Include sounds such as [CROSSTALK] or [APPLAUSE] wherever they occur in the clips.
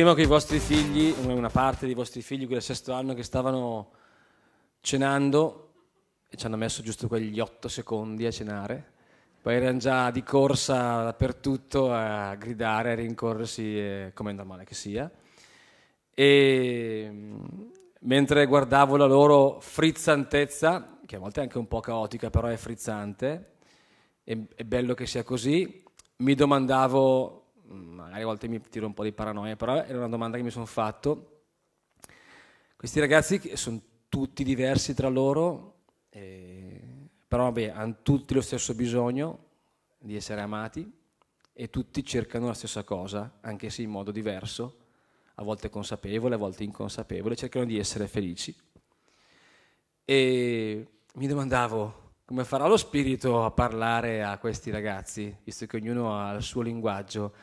prima con i vostri figli, una parte dei vostri figli, quelli del sesto anno, che stavano cenando e ci hanno messo giusto quegli otto secondi a cenare. Poi erano già di corsa dappertutto a gridare, a rincorrersi, eh, come è normale che sia. E mentre guardavo la loro frizzantezza, che a volte è anche un po' caotica, però è frizzante, è bello che sia così, mi domandavo magari a volte mi tiro un po' di paranoia, però era una domanda che mi sono fatto. Questi ragazzi sono tutti diversi tra loro, eh, però vabbè, hanno tutti lo stesso bisogno di essere amati e tutti cercano la stessa cosa, anche se in modo diverso, a volte consapevole, a volte inconsapevole, cercano di essere felici. E mi domandavo come farà lo spirito a parlare a questi ragazzi, visto che ognuno ha il suo linguaggio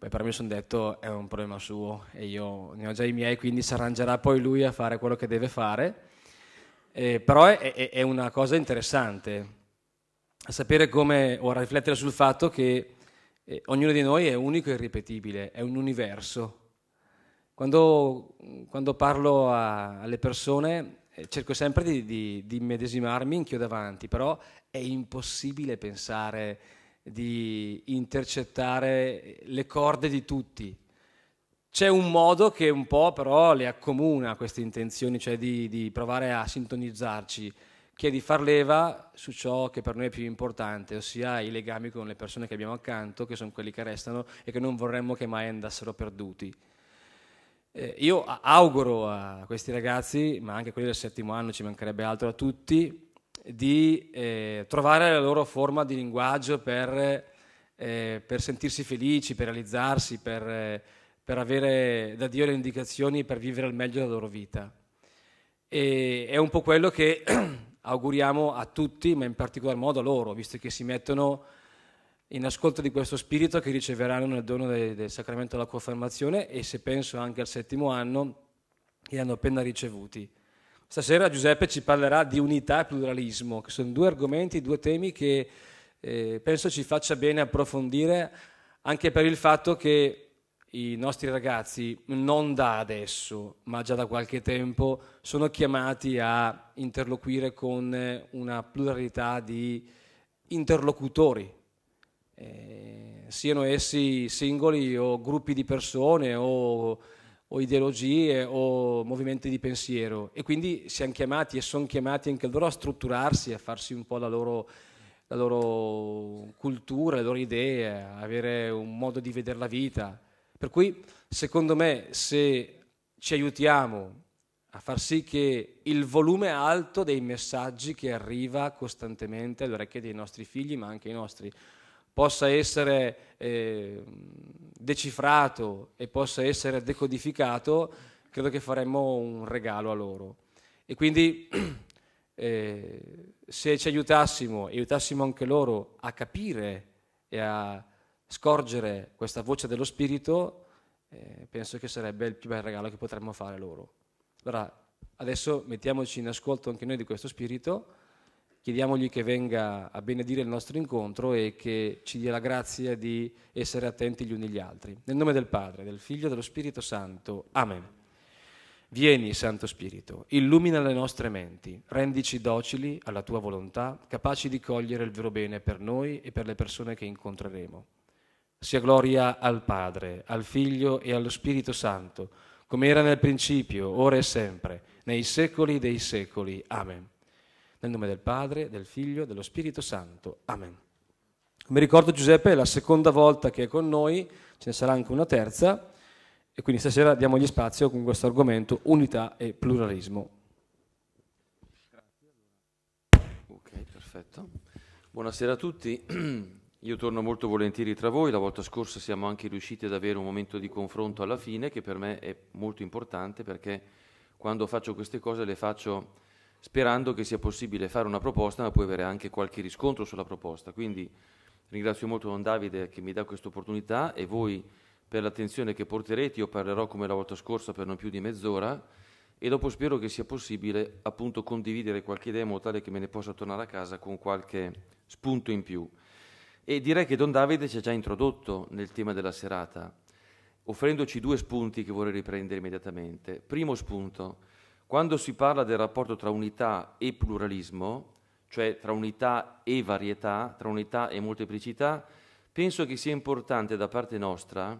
poi per me sono detto è un problema suo e io ne ho già i miei, quindi si arrangerà poi lui a fare quello che deve fare. Eh, però è, è, è, una cosa interessante sapere come, o a riflettere sul fatto che eh, ognuno di noi è unico e irripetibile, è un universo. Quando, quando parlo a, alle persone eh, cerco sempre di, di, di medesimarmi in chi ho davanti, però è impossibile pensare di intercettare le corde di tutti. C'è un modo che un po' però le accomuna queste intenzioni, cioè di, di provare a sintonizzarci, che è di far leva su ciò che per noi è più importante, ossia i legami con le persone che abbiamo accanto, che sono quelli che restano e che non vorremmo che mai andassero perduti. Eh, io auguro a questi ragazzi, ma anche quelli del settimo anno, ci mancherebbe altro a tutti, di eh, trovare la loro forma di linguaggio per, eh, per sentirsi felici, per realizzarsi, per, eh, per, avere da Dio le indicazioni per vivere al meglio la loro vita. E è un po' quello che [CLEARS THROAT] auguriamo a tutti, ma in particolar modo a loro, visto che si mettono in ascolto di questo spirito che riceveranno nel dono del, del sacramento della confermazione e se penso anche al settimo anno, li hanno appena ricevuti. Stasera Giuseppe ci parlerà di unità e pluralismo, che sono due argomenti, due temi che eh, penso ci faccia bene approfondire, anche per il fatto che i nostri ragazzi, non da adesso, ma già da qualche tempo, sono chiamati a interloquire con una pluralità di interlocutori, eh, siano essi singoli o gruppi di persone o o ideologie o movimenti di pensiero e quindi siamo chiamati e sono chiamati anche loro a strutturarsi, a farsi un po' la loro, la loro cultura, le loro idee, avere un modo di vedere la vita. Per cui secondo me se ci aiutiamo a far sì che il volume alto dei messaggi che arriva costantemente alle orecchie dei nostri figli, ma anche ai nostri possa essere eh, decifrato e possa essere decodificato, credo che faremmo un regalo a loro. E quindi [CLEARS THROAT] eh, se ci aiutassimo aiutassimo anche loro a capire e a scorgere questa voce dello Spirito, eh, penso che sarebbe il più bel regalo che potremmo fare loro. Allora, adesso mettiamoci in ascolto anche noi di questo Spirito chiediamogli che venga a benedire il nostro incontro e che ci dia la grazia di essere attenti gli uni agli altri. Nel nome del Padre, del Figlio e dello Spirito Santo. Amen. Vieni, Santo Spirito, illumina le nostre menti, rendici docili alla tua volontà, capaci di cogliere il vero bene per noi e per le persone che incontreremo. Sia gloria al Padre, al Figlio e allo Spirito Santo, come era nel principio, ora e sempre, nei secoli dei secoli. Amen. Nel nome del Padre, del Figlio, dello Spirito Santo. Amen. Mi ricordo Giuseppe è la seconda volta che è con noi, ce ne sarà anche una terza, e quindi stasera diamogli spazio con questo argomento unità e pluralismo. Ok, perfetto. Buonasera a tutti. [CLEARS THROAT] Io torno molto volentieri tra voi, la volta scorsa siamo anche riusciti ad avere un momento di confronto alla fine che per me è molto importante perché quando faccio queste cose le faccio sperando che sia possibile fare una proposta ma poi avere anche qualche riscontro sulla proposta. Quindi ringrazio molto Don Davide che mi dà questa opportunità e voi per l'attenzione che porterete. Io parlerò come la volta scorsa per non più di mezz'ora e dopo spero che sia possibile appunto condividere qualche idea in modo tale che me ne possa tornare a casa con qualche spunto in più. E direi che Don Davide ci ha già introdotto nel tema della serata. offrendoci due spunti che vorrei riprendere immediatamente. Primo spunto, quando si parla del rapporto tra unità e pluralismo, cioè tra unità e varietà, tra unità e molteplicità, penso che sia importante da parte nostra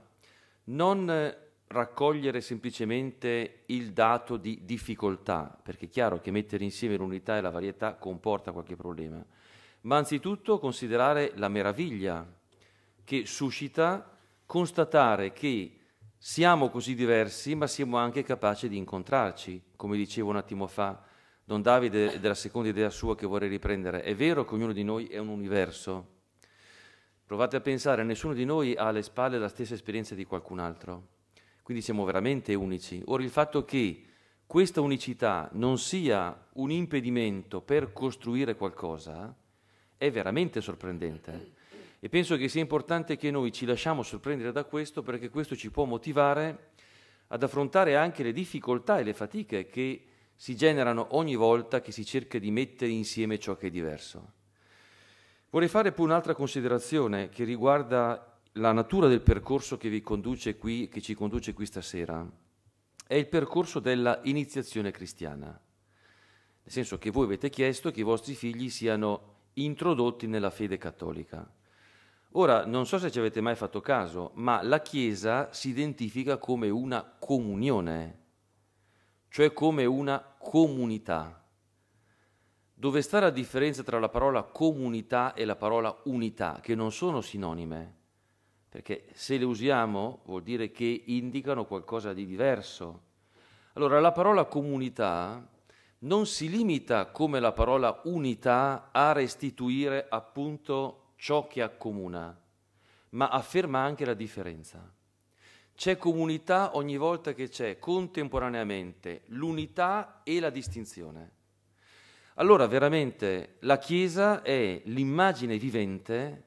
non raccogliere semplicemente il dato di difficoltà, perché è chiaro che mettere insieme l'unità e la varietà comporta qualche problema, ma anzitutto considerare la meraviglia che suscita constatare che siamo così diversi, ma siamo anche capaci di incontrarci, come dicevo un attimo fa. Don Davide, della seconda idea sua che vorrei riprendere, è vero che ognuno di noi è un universo. Provate a pensare, nessuno di noi ha alle spalle la stessa esperienza di qualcun altro, quindi siamo veramente unici. Ora il fatto che questa unicità non sia un impedimento per costruire qualcosa è veramente sorprendente. E penso che sia importante che noi ci lasciamo sorprendere da questo perché questo ci può motivare ad affrontare anche le difficoltà e le fatiche che si generano ogni volta che si cerca di mettere insieme ciò che è diverso. Vorrei fare poi un'altra considerazione che riguarda la natura del percorso che vi conduce qui, che ci conduce qui stasera. È il percorso della iniziazione cristiana. Nel senso che voi avete chiesto che i vostri figli siano introdotti nella fede cattolica. Ora, non so se ci avete mai fatto caso, ma la Chiesa si identifica come una comunione, cioè come una comunità. Dove sta la differenza tra la parola comunità e la parola unità, che non sono sinonime? Perché se le usiamo vuol dire che indicano qualcosa di diverso. Allora, la parola comunità non si limita come la parola unità a restituire appunto ciò che accomuna, ma afferma anche la differenza. C'è comunità ogni volta che c'è contemporaneamente l'unità e la distinzione. Allora veramente la Chiesa è l'immagine vivente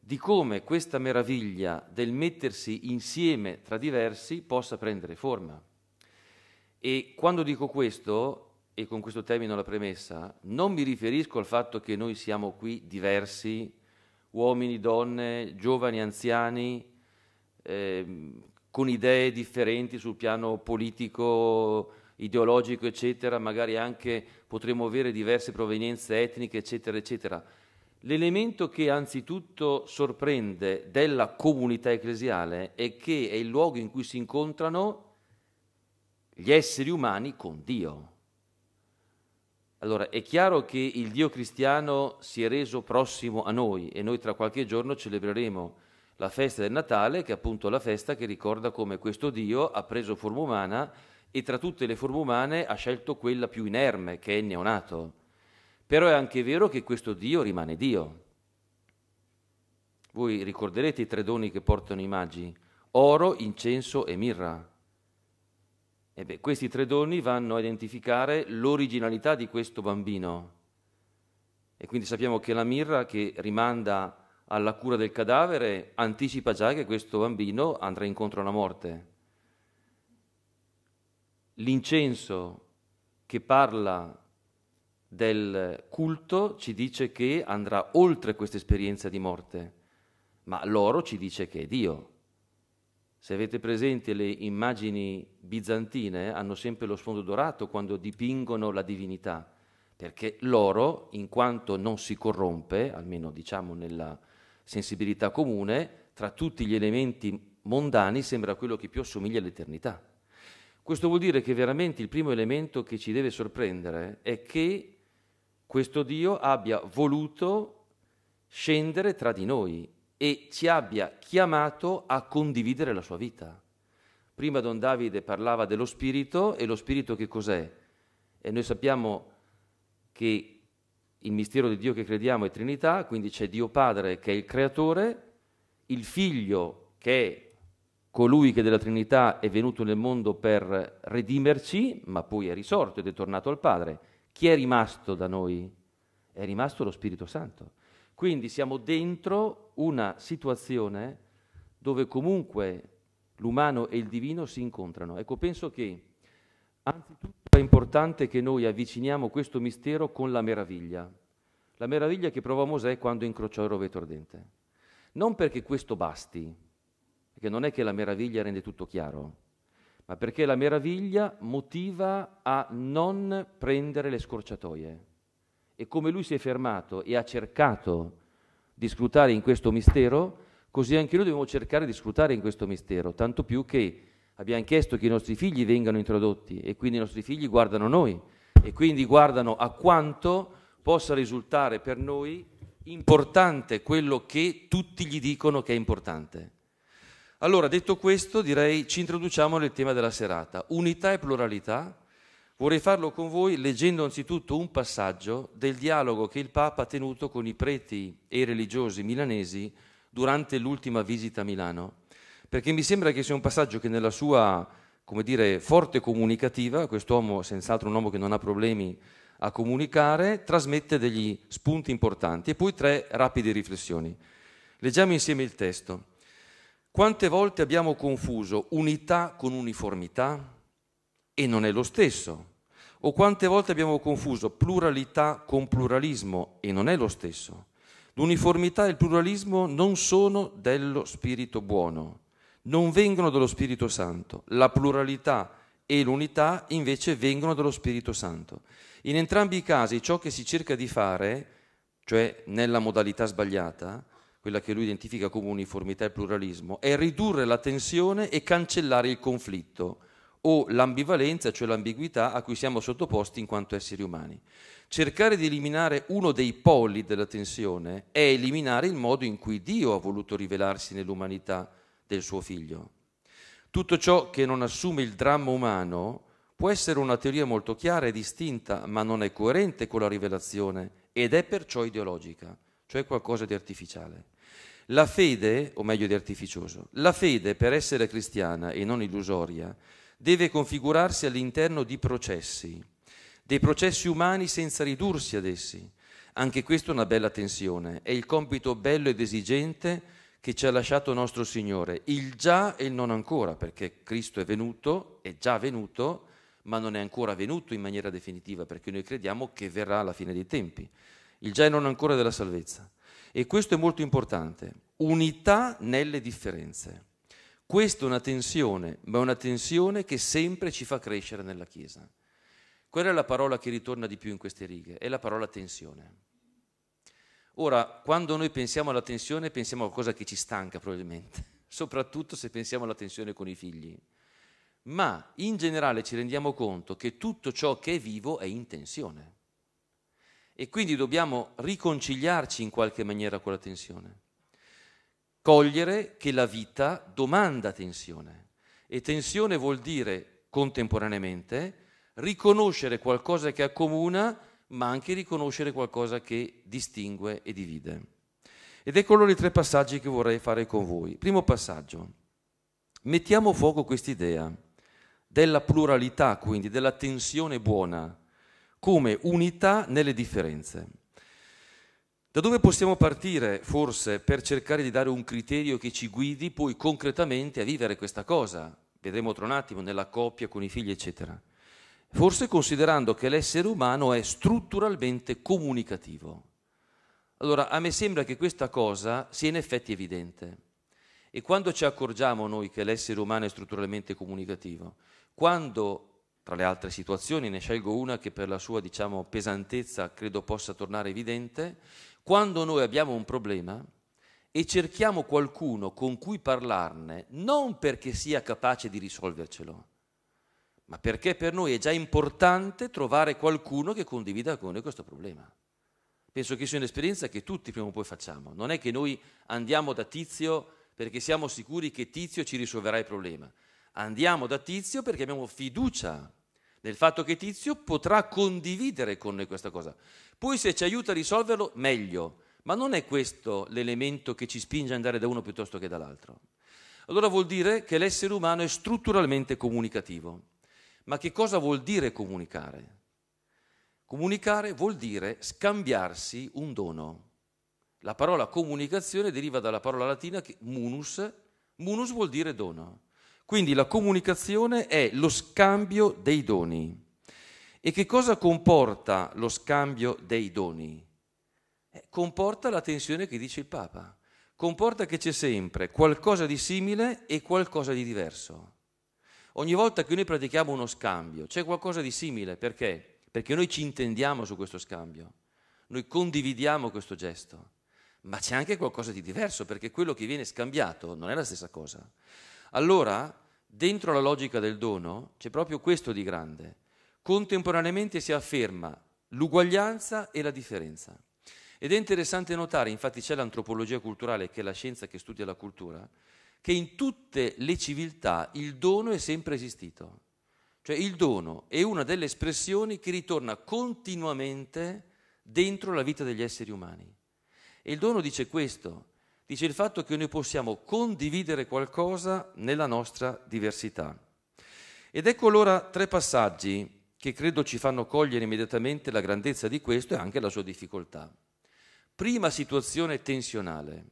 di come questa meraviglia del mettersi insieme tra diversi possa prendere forma. E quando dico questo, e con questo termino la premessa, non mi riferisco al fatto che noi siamo qui diversi uomini, donne, giovani, anziani, eh, con idee differenti sul piano politico, ideologico, eccetera, magari anche potremmo avere diverse provenienze etniche, eccetera, eccetera. L'elemento che anzitutto sorprende della comunità ecclesiale è che è il luogo in cui si incontrano gli esseri umani con Dio. Allora, è chiaro che il Dio cristiano si è reso prossimo a noi e noi tra qualche giorno celebreremo la festa del Natale, che è appunto la festa che ricorda come questo Dio ha preso forma umana e tra tutte le forme umane ha scelto quella più inerme, che è il neonato. Però è anche vero che questo Dio rimane Dio. Voi ricorderete i tre doni che portano i magi? Oro, incenso e mirra. E beh, questi tre doni vanno a identificare l'originalità di questo bambino. E quindi sappiamo che la mirra che rimanda alla cura del cadavere anticipa già che questo bambino andrà incontro alla morte. L'incenso che parla del culto ci dice che andrà oltre questa esperienza di morte, ma l'oro ci dice che è Dio. Se avete presente le immagini bizantine, hanno sempre lo sfondo dorato quando dipingono la divinità, perché l'oro, in quanto non si corrompe, almeno diciamo nella sensibilità comune, tra tutti gli elementi mondani sembra quello che più assomiglia all'eternità. Questo vuol dire che veramente il primo elemento che ci deve sorprendere è che questo Dio abbia voluto scendere tra di noi e ci abbia chiamato a condividere la sua vita. Prima Don Davide parlava dello Spirito e lo Spirito che cos'è? E noi sappiamo che il mistero di Dio che crediamo è Trinità, quindi c'è Dio Padre che è il Creatore, il Figlio che è colui che della Trinità è venuto nel mondo per redimerci, ma poi è risorto ed è tornato al Padre. Chi è rimasto da noi? È rimasto lo Spirito Santo. Quindi siamo dentro una situazione dove comunque l'umano e il divino si incontrano. Ecco, penso che anzitutto è importante che noi avviciniamo questo mistero con la meraviglia. La meraviglia che provò Mosè quando incrociò il roveto ardente. Non perché questo basti, perché non è che la meraviglia rende tutto chiaro, ma perché la meraviglia motiva a non prendere le scorciatoie. E come lui si è fermato e ha cercato di scrutare in questo mistero, così anche noi dobbiamo cercare di scrutare in questo mistero, tanto più che abbiamo chiesto che i nostri figli vengano introdotti e quindi i nostri figli guardano noi e quindi guardano a quanto possa risultare per noi importante quello che tutti gli dicono che è importante. Allora, detto questo, direi ci introduciamo nel tema della serata, unità e pluralità. Vorrei farlo con voi leggendo anzitutto un passaggio del dialogo che il Papa ha tenuto con i preti e i religiosi milanesi durante l'ultima visita a Milano, perché mi sembra che sia un passaggio che nella sua, come dire, forte comunicativa, quest'uomo senz'altro un uomo che non ha problemi a comunicare, trasmette degli spunti importanti. E poi tre rapide riflessioni. Leggiamo insieme il testo. Quante volte abbiamo confuso unità con uniformità e non è lo stesso? O quante volte abbiamo confuso pluralità con pluralismo e non è lo stesso? L'uniformità e il pluralismo non sono dello Spirito buono, non vengono dallo Spirito Santo. La pluralità e l'unità invece vengono dallo Spirito Santo. In entrambi i casi ciò che si cerca di fare, cioè nella modalità sbagliata, quella che lui identifica come uniformità e pluralismo, è ridurre la tensione e cancellare il conflitto o l'ambivalenza, cioè l'ambiguità a cui siamo sottoposti in quanto esseri umani. Cercare di eliminare uno dei poli della tensione è eliminare il modo in cui Dio ha voluto rivelarsi nell'umanità del suo figlio. Tutto ciò che non assume il dramma umano può essere una teoria molto chiara e distinta, ma non è coerente con la rivelazione ed è perciò ideologica, cioè qualcosa di artificiale. La fede, o meglio di artificioso, la fede per essere cristiana e non illusoria deve configurarsi all'interno di processi, dei processi umani senza ridursi ad essi. Anche questa è una bella tensione, è il compito bello ed esigente che ci ha lasciato nostro Signore, il già e il non ancora, perché Cristo è venuto, è già venuto, ma non è ancora venuto in maniera definitiva, perché noi crediamo che verrà alla fine dei tempi. Il già e non ancora della salvezza. E questo è molto importante. Unità nelle differenze. Questa è una tensione, ma è una tensione che sempre ci fa crescere nella Chiesa. Quella è la parola che ritorna di più in queste righe, è la parola tensione. Ora, quando noi pensiamo alla tensione, pensiamo a qualcosa che ci stanca probabilmente, [LAUGHS] soprattutto se pensiamo alla tensione con i figli. Ma in generale ci rendiamo conto che tutto ciò che è vivo è in tensione e quindi dobbiamo riconciliarci in qualche maniera con la tensione. Cogliere che la vita domanda tensione e tensione vuol dire contemporaneamente riconoscere qualcosa che accomuna, ma anche riconoscere qualcosa che distingue e divide. Ed ecco allora i tre passaggi che vorrei fare con voi. Primo passaggio, mettiamo a fuoco quest'idea della pluralità, quindi della tensione buona come unità nelle differenze. Da dove possiamo partire forse per cercare di dare un criterio che ci guidi poi concretamente a vivere questa cosa? Vedremo tra un attimo nella coppia con i figli, eccetera. Forse considerando che l'essere umano è strutturalmente comunicativo. Allora, a me sembra che questa cosa sia in effetti evidente. E quando ci accorgiamo noi che l'essere umano è strutturalmente comunicativo, quando tra le altre situazioni ne scelgo una che per la sua diciamo, pesantezza credo possa tornare evidente. Quando noi abbiamo un problema e cerchiamo qualcuno con cui parlarne, non perché sia capace di risolvercelo, ma perché per noi è già importante trovare qualcuno che condivida con noi questo problema. Penso che sia un'esperienza che tutti prima o poi facciamo. Non è che noi andiamo da Tizio perché siamo sicuri che Tizio ci risolverà il problema andiamo da Tizio perché abbiamo fiducia nel fatto che Tizio potrà condividere con noi questa cosa. Poi se ci aiuta a risolverlo, meglio, ma non è questo l'elemento che ci spinge ad andare da uno piuttosto che dall'altro. Allora vuol dire che l'essere umano è strutturalmente comunicativo. Ma che cosa vuol dire comunicare? Comunicare vuol dire scambiarsi un dono. La parola comunicazione deriva dalla parola latina munus. Munus vuol dire dono. Quindi la comunicazione è lo scambio dei doni. E che cosa comporta lo scambio dei doni? Eh, comporta la tensione che dice il Papa, comporta che c'è sempre qualcosa di simile e qualcosa di diverso. Ogni volta che noi pratichiamo uno scambio c'è qualcosa di simile, perché? Perché noi ci intendiamo su questo scambio, noi condividiamo questo gesto, ma c'è anche qualcosa di diverso, perché quello che viene scambiato non è la stessa cosa. Allora, dentro la logica del dono c'è proprio questo di grande. Contemporaneamente si afferma l'uguaglianza e la differenza. Ed è interessante notare, infatti c'è l'antropologia culturale, che è la scienza che studia la cultura, che in tutte le civiltà il dono è sempre esistito. Cioè il dono è una delle espressioni che ritorna continuamente dentro la vita degli esseri umani. E il dono dice questo, dice il fatto che noi possiamo condividere qualcosa nella nostra diversità. Ed ecco allora tre passaggi che credo ci fanno cogliere immediatamente la grandezza di questo e anche la sua difficoltà prima situazione tensionale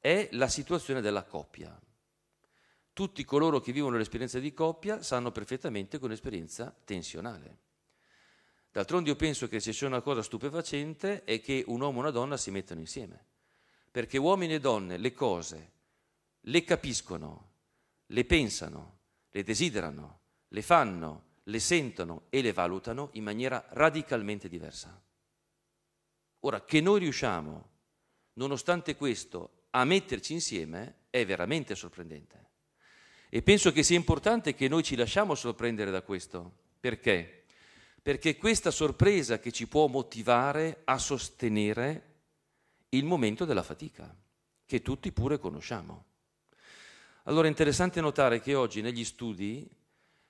è la situazione della coppia. Tutti coloro che vivono l'esperienza di coppia sanno perfettamente che è un'esperienza tensionale. D'altronde io penso che se c'è una cosa stupefacente è che un uomo e una donna si mettano insieme, perché uomini e donne le cose le capiscono, le pensano, le desiderano, le fanno, le sentono e le valutano in maniera radicalmente diversa. Ora, che noi riusciamo, nonostante questo, a metterci insieme è veramente sorprendente. E penso che sia importante che noi ci lasciamo sorprendere da questo. Perché? Perché questa sorpresa che ci può motivare a sostenere il momento della fatica, che tutti pure conosciamo. Allora è interessante notare che oggi negli studi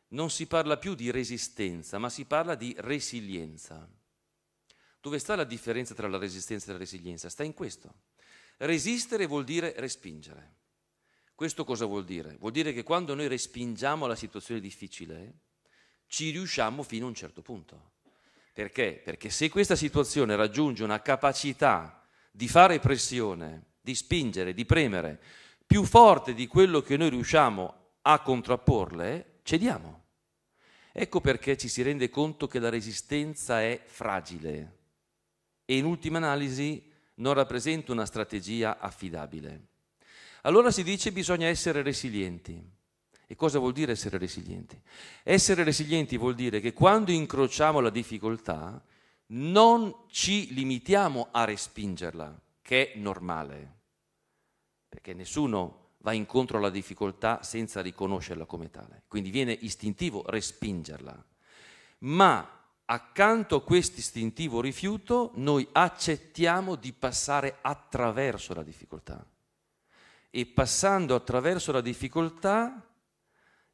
non si parla più di resistenza, ma si parla di resilienza. Dove sta la differenza tra la resistenza e la resilienza? Sta in questo. Resistere vuol dire respingere. Questo cosa vuol dire? Vuol dire che quando noi respingiamo la situazione difficile, ci riusciamo fino a un certo punto. Perché? Perché se questa situazione raggiunge una capacità di fare pressione, di spingere, di premere, più forte di quello che noi riusciamo a contrapporle, cediamo. Ecco perché ci si rende conto che la resistenza è fragile e in ultima analisi non rappresenta una strategia affidabile. Allora si dice bisogna essere resilienti. E cosa vuol dire essere resilienti? Essere resilienti vuol dire che quando incrociamo la difficoltà non ci limitiamo a respingerla, che è normale, perché nessuno va incontro alla difficoltà senza riconoscerla come tale, quindi viene istintivo respingerla, ma accanto a questo istintivo rifiuto noi accettiamo di passare attraverso la difficoltà. E passando attraverso la difficoltà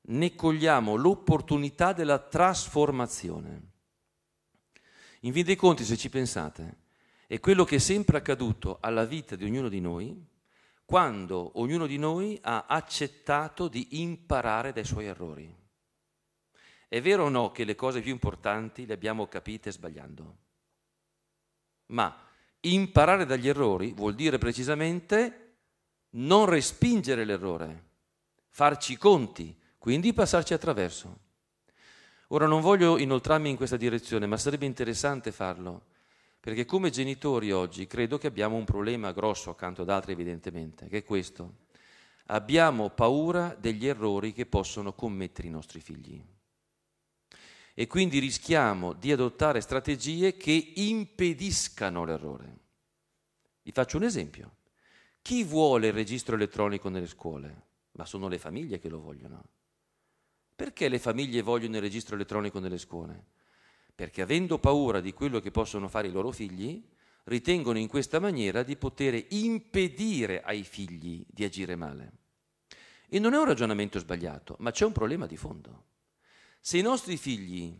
ne cogliamo l'opportunità della trasformazione. In fin dei conti, se ci pensate, è quello che è sempre accaduto alla vita di ognuno di noi quando ognuno di noi ha accettato di imparare dai suoi errori. È vero o no che le cose più importanti le abbiamo capite sbagliando? Ma imparare dagli errori vuol dire precisamente non respingere l'errore, farci i conti, quindi passarci attraverso. Ora non voglio inoltrarmi in questa direzione, ma sarebbe interessante farlo, perché come genitori oggi credo che abbiamo un problema grosso accanto ad altri evidentemente, che è questo. Abbiamo paura degli errori che possono commettere i nostri figli e quindi rischiamo di adottare strategie che impediscano l'errore. Vi faccio un esempio. Chi vuole il registro elettronico nelle scuole? Ma sono le famiglie che lo vogliono. Perché le famiglie vogliono il registro elettronico nelle scuole? Perché avendo paura di quello che possono fare i loro figli, ritengono in questa maniera di poter impedire ai figli di agire male. E non è un ragionamento sbagliato, ma c'è un problema di fondo. Se i nostri figli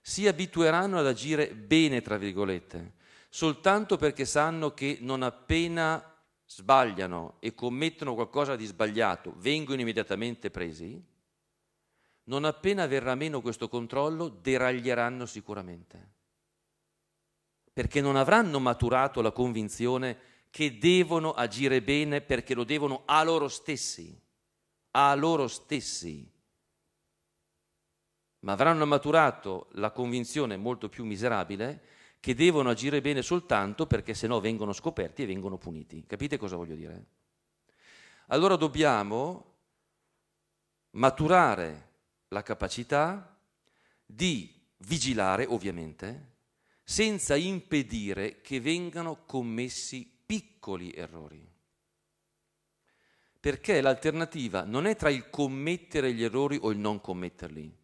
si abitueranno ad agire bene, tra virgolette, soltanto perché sanno che non appena sbagliano e commettono qualcosa di sbagliato vengono immediatamente presi, non appena verrà meno questo controllo deraglieranno sicuramente, perché non avranno maturato la convinzione che devono agire bene perché lo devono a loro stessi, a loro stessi ma avranno maturato la convinzione molto più miserabile che devono agire bene soltanto perché se no vengono scoperti e vengono puniti. Capite cosa voglio dire? allora dobbiamo maturare la capacità di vigilare, ovviamente, senza impedire che vengano commessi piccoli errori. Perché l'alternativa non è tra il commettere gli errori o il non commetterli.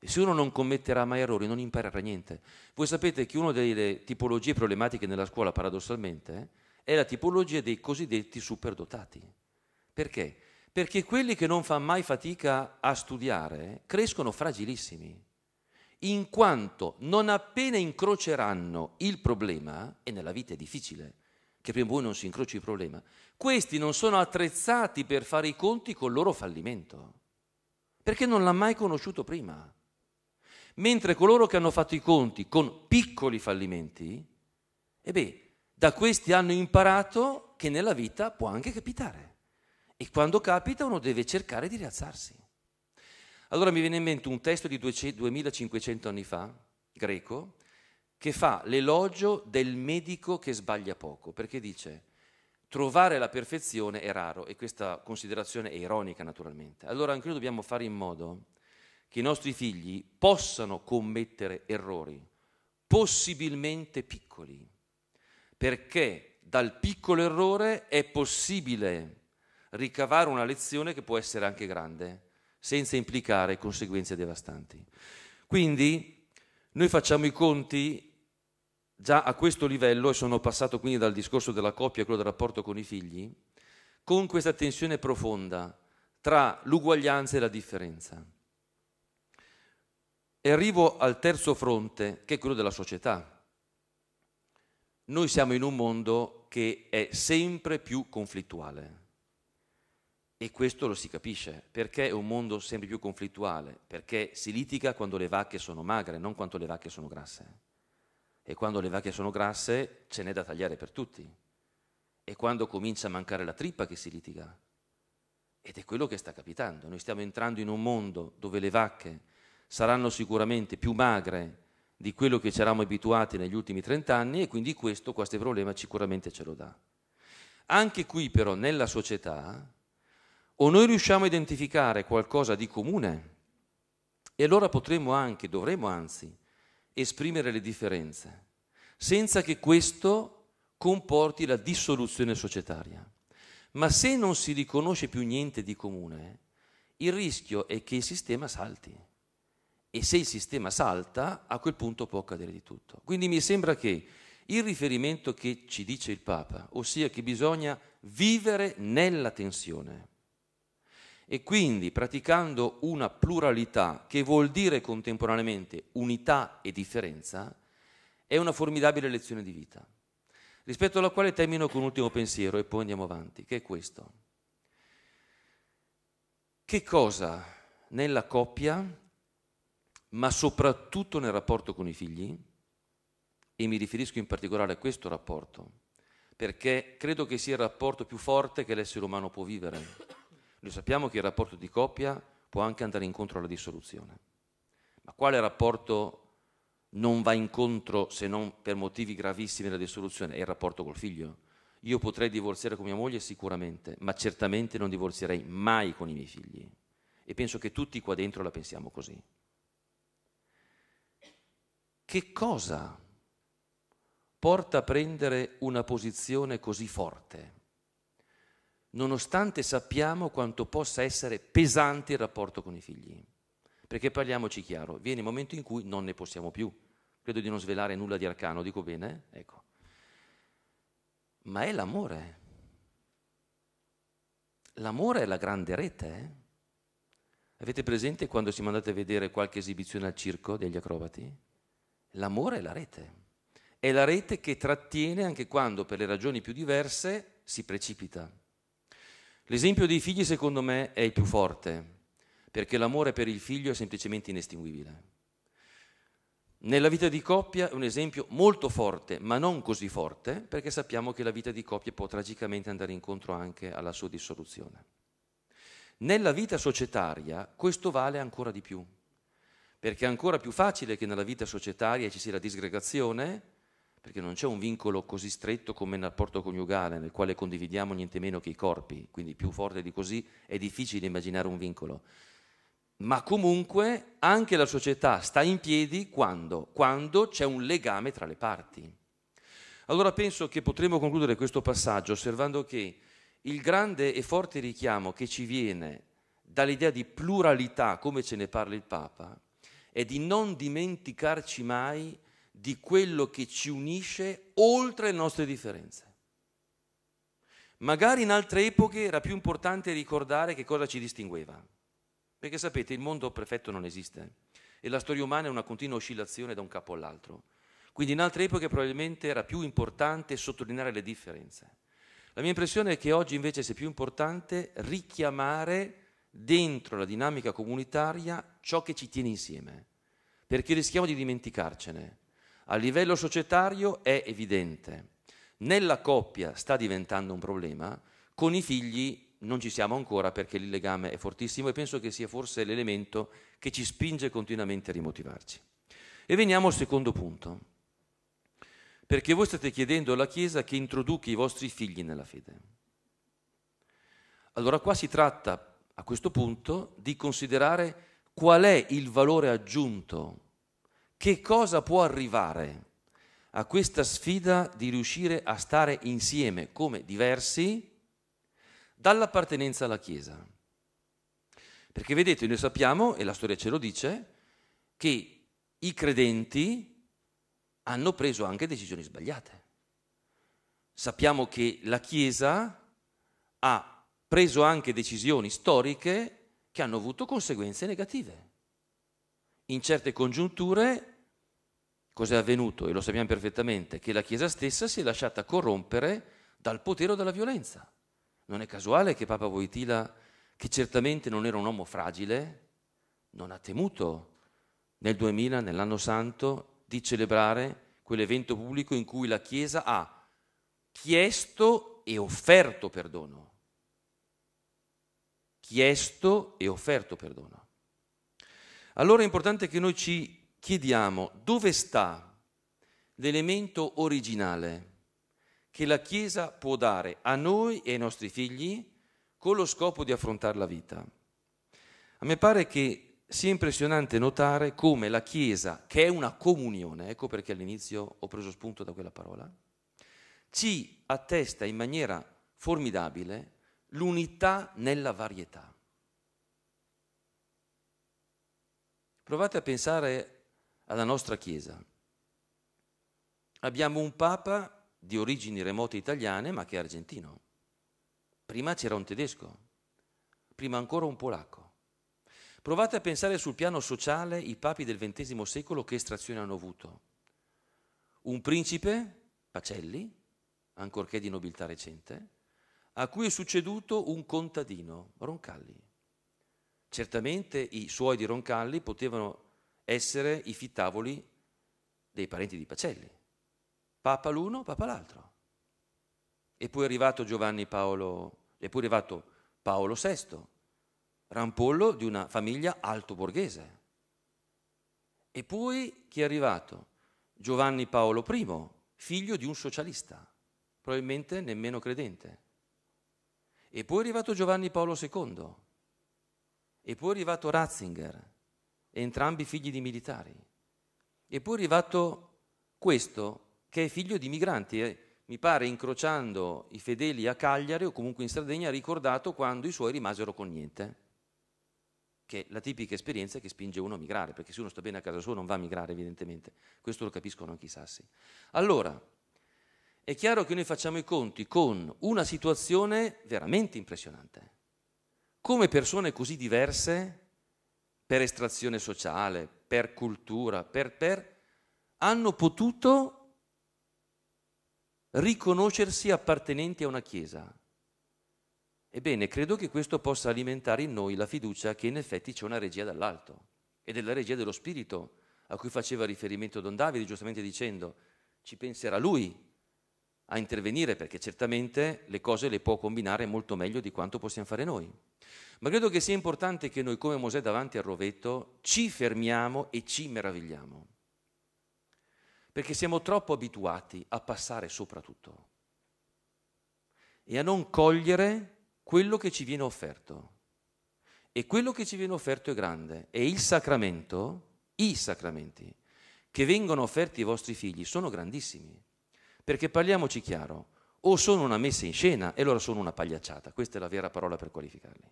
E se uno non commetterà mai errori non imparerà niente. Voi sapete che una delle tipologie problematiche nella scuola, paradossalmente, è la tipologia dei cosiddetti superdotati. Perché? Perché quelli che non fanno mai fatica a studiare crescono fragilissimi in quanto non appena incroceranno il problema, e nella vita è difficile che prima o poi non si incroci il problema, questi non sono attrezzati per fare i conti col loro fallimento, perché non l'ha mai conosciuto prima. Mentre coloro che hanno fatto i conti con piccoli fallimenti, e beh, da questi hanno imparato che nella vita può anche capitare. E quando capita uno deve cercare di rialzarsi. Allora mi viene in mente un testo di 2500 anni fa, greco, che fa l'elogio del medico che sbaglia poco, perché dice trovare la perfezione è raro e questa considerazione è ironica naturalmente. Allora anche noi dobbiamo fare in modo che i nostri figli possano commettere errori, possibilmente piccoli, perché dal piccolo errore è possibile ricavare una lezione che può essere anche grande senza implicare conseguenze devastanti. Quindi noi facciamo i conti già a questo livello, e sono passato quindi dal discorso della coppia a quello del rapporto con i figli, con questa tensione profonda tra l'uguaglianza e la differenza. E arrivo al terzo fronte, che è quello della società. Noi siamo in un mondo che è sempre più conflittuale. E questo lo si capisce, perché è un mondo sempre più conflittuale, perché si litiga quando le vacche sono magre, non quando le vacche sono grasse. E quando le vacche sono grasse ce n'è da tagliare per tutti. E quando comincia a mancare la trippa che si litiga. Ed è quello che sta capitando. Noi stiamo entrando in un mondo dove le vacche saranno sicuramente più magre di quello che ci eravamo abituati negli ultimi trent'anni e quindi questo, questo problema sicuramente ce lo dà. Anche qui però nella società o noi riusciamo a identificare qualcosa di comune e allora potremo anche, dovremo anzi, esprimere le differenze, senza che questo comporti la dissoluzione societaria. Ma se non si riconosce più niente di comune, il rischio è che il sistema salti. E se il sistema salta, a quel punto può accadere di tutto. Quindi mi sembra che il riferimento che ci dice il Papa, ossia che bisogna vivere nella tensione, e quindi praticando una pluralità che vuol dire contemporaneamente unità e differenza, è una formidabile lezione di vita, rispetto alla quale termino con un ultimo pensiero e poi andiamo avanti, che è questo. Che cosa nella coppia, ma soprattutto nel rapporto con i figli, e mi riferisco in particolare a questo rapporto, perché credo che sia il rapporto più forte che l'essere umano può vivere noi sappiamo che il rapporto di coppia può anche andare incontro alla dissoluzione. Ma quale rapporto non va incontro se non per motivi gravissimi alla dissoluzione? È il rapporto col figlio. Io potrei divorziare con mia moglie sicuramente, ma certamente non divorzierei mai con i miei figli. E penso che tutti qua dentro la pensiamo così. Che cosa porta a prendere una posizione così forte? Nonostante sappiamo quanto possa essere pesante il rapporto con i figli. Perché parliamoci chiaro, viene il momento in cui non ne possiamo più. Credo di non svelare nulla di arcano, dico bene? Ecco. Ma è l'amore. L'amore è la grande rete. Eh? Avete presente quando siamo andati a vedere qualche esibizione al circo degli acrobati? L'amore è la rete. È la rete che trattiene anche quando per le ragioni più diverse si precipita. L'esempio dei figli secondo me è il più forte, perché l'amore per il figlio è semplicemente inestinguibile. Nella vita di coppia è un esempio molto forte, ma non così forte, perché sappiamo che la vita di coppia può tragicamente andare incontro anche alla sua dissoluzione. Nella vita societaria questo vale ancora di più, perché è ancora più facile che nella vita societaria ci sia la disgregazione, perché non c'è un vincolo così stretto come nel rapporto coniugale, nel quale condividiamo niente meno che i corpi, quindi più forte di così è difficile immaginare un vincolo. Ma comunque anche la società sta in piedi quando? Quando c'è un legame tra le parti. Allora penso che potremmo concludere questo passaggio osservando che il grande e forte richiamo che ci viene dall'idea di pluralità, come ce ne parla il Papa, è di non dimenticarci mai di quello che ci unisce oltre le nostre differenze. Magari in altre epoche era più importante ricordare che cosa ci distingueva, perché sapete il mondo perfetto non esiste e la storia umana è una continua oscillazione da un capo all'altro. Quindi in altre epoche probabilmente era più importante sottolineare le differenze. La mia impressione è che oggi invece sia più importante richiamare dentro la dinamica comunitaria ciò che ci tiene insieme, perché rischiamo di dimenticarcene. A livello societario è evidente. Nella coppia sta diventando un problema, con i figli non ci siamo ancora perché il legame è fortissimo e penso che sia forse l'elemento che ci spinge continuamente a rimotivarci. E veniamo al secondo punto. Perché voi state chiedendo alla Chiesa che introduca i vostri figli nella fede. Allora qua si tratta a questo punto di considerare qual è il valore aggiunto che cosa può arrivare a questa sfida di riuscire a stare insieme come diversi dall'appartenenza alla Chiesa? Perché vedete, noi sappiamo, e la storia ce lo dice, che i credenti hanno preso anche decisioni sbagliate. Sappiamo che la Chiesa ha preso anche decisioni storiche che hanno avuto conseguenze negative in certe congiunture cos'è avvenuto? E lo sappiamo perfettamente, che la Chiesa stessa si è lasciata corrompere dal potere o dalla violenza. Non è casuale che Papa Voitila, che certamente non era un uomo fragile, non ha temuto nel 2000, nell'anno santo, di celebrare quell'evento pubblico in cui la Chiesa ha chiesto e offerto perdono. Chiesto e offerto perdono. Allora è importante che noi ci chiediamo dove sta l'elemento originale che la Chiesa può dare a noi e ai nostri figli con lo scopo di affrontare la vita. A me pare che sia impressionante notare come la Chiesa, che è una comunione, ecco perché all'inizio ho preso spunto da quella parola, ci attesta in maniera formidabile l'unità nella varietà. Provate a pensare alla nostra Chiesa. Abbiamo un Papa di origini remote italiane, ma che è argentino. Prima c'era un tedesco, prima ancora un polacco. Provate a pensare sul piano sociale i papi del XX secolo che estrazione hanno avuto. Un principe, Pacelli, ancorché di nobiltà recente, a cui è succeduto un contadino, Roncalli. Certamente i suoi di Roncalli potevano essere i fittavoli dei parenti di Pacelli. Papa l'uno, Papa l'altro. E poi è arrivato Giovanni Paolo, e poi è arrivato Paolo VI, rampollo di una famiglia alto borghese. E poi chi è arrivato? Giovanni Paolo I, figlio di un socialista, probabilmente nemmeno credente. E poi è arrivato Giovanni Paolo II, e poi è arrivato Ratzinger, entrambi figli di militari. E poi è arrivato questo, che è figlio di migranti. E mi pare incrociando i fedeli a Cagliari o comunque in Sardegna ha ricordato quando i suoi rimasero con niente. Che è la tipica esperienza che spinge uno a migrare, perché se uno sta bene a casa sua non va a migrare evidentemente. Questo lo capiscono anche i sassi. Allora, è chiaro che noi facciamo i conti con una situazione veramente impressionante come persone così diverse, per estrazione sociale, per cultura, per, per, hanno potuto riconoscersi appartenenti a una Chiesa. Ebbene, credo che questo possa alimentare in noi la fiducia che in effetti c'è una regia dall'alto ed è la regia dello Spirito a cui faceva riferimento Don Davide, giustamente dicendo ci penserà Lui a intervenire perché certamente le cose le può combinare molto meglio di quanto possiamo fare noi. Ma credo che sia importante che noi come Mosè davanti al rovetto ci fermiamo e ci meravigliamo. perché siamo troppo abituati a passare sopra tutto e a non cogliere quello che ci viene offerto. E quello che ci viene offerto è grande e il sacramento, i sacramenti che vengono offerti ai vostri figli sono grandissimi. Perché parliamoci chiaro, o sono una messa in scena e allora sono una pagliacciata, questa è la vera parola per qualificarli.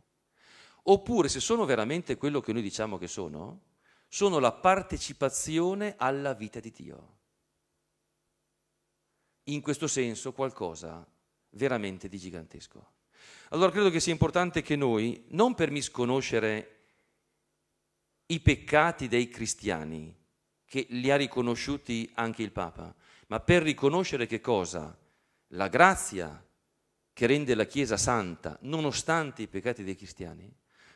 Oppure se sono veramente quello che noi diciamo che sono, sono la partecipazione alla vita di Dio. In questo senso qualcosa veramente di gigantesco. Allora credo che sia importante che noi, non per misconoscere i peccati dei cristiani, che li ha riconosciuti anche il Papa, ma per riconoscere che cosa? La grazia che rende la Chiesa santa, nonostante i peccati dei cristiani,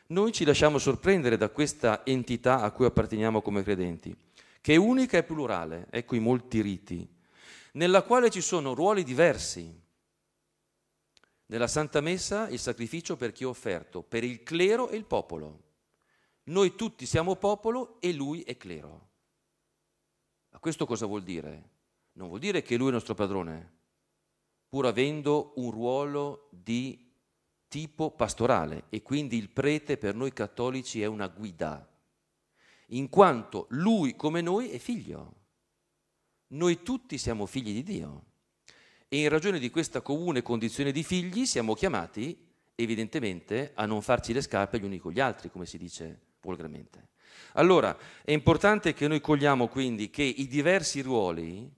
noi ci lasciamo sorprendere da questa entità a cui apparteniamo come credenti, che è unica e plurale, ecco i molti riti, nella quale ci sono ruoli diversi. Nella Santa Messa il sacrificio per chi è offerto, per il clero e il popolo. Noi tutti siamo popolo e lui è clero. Ma questo cosa vuol dire? Non vuol dire che lui è il nostro padrone, pur avendo un ruolo di tipo pastorale e quindi il prete per noi cattolici è una guida, in quanto lui come noi è figlio. Noi tutti siamo figli di Dio e in ragione di questa comune condizione di figli siamo chiamati evidentemente a non farci le scarpe gli uni con gli altri, come si dice volgarmente. Allora, è importante che noi cogliamo quindi che i diversi ruoli,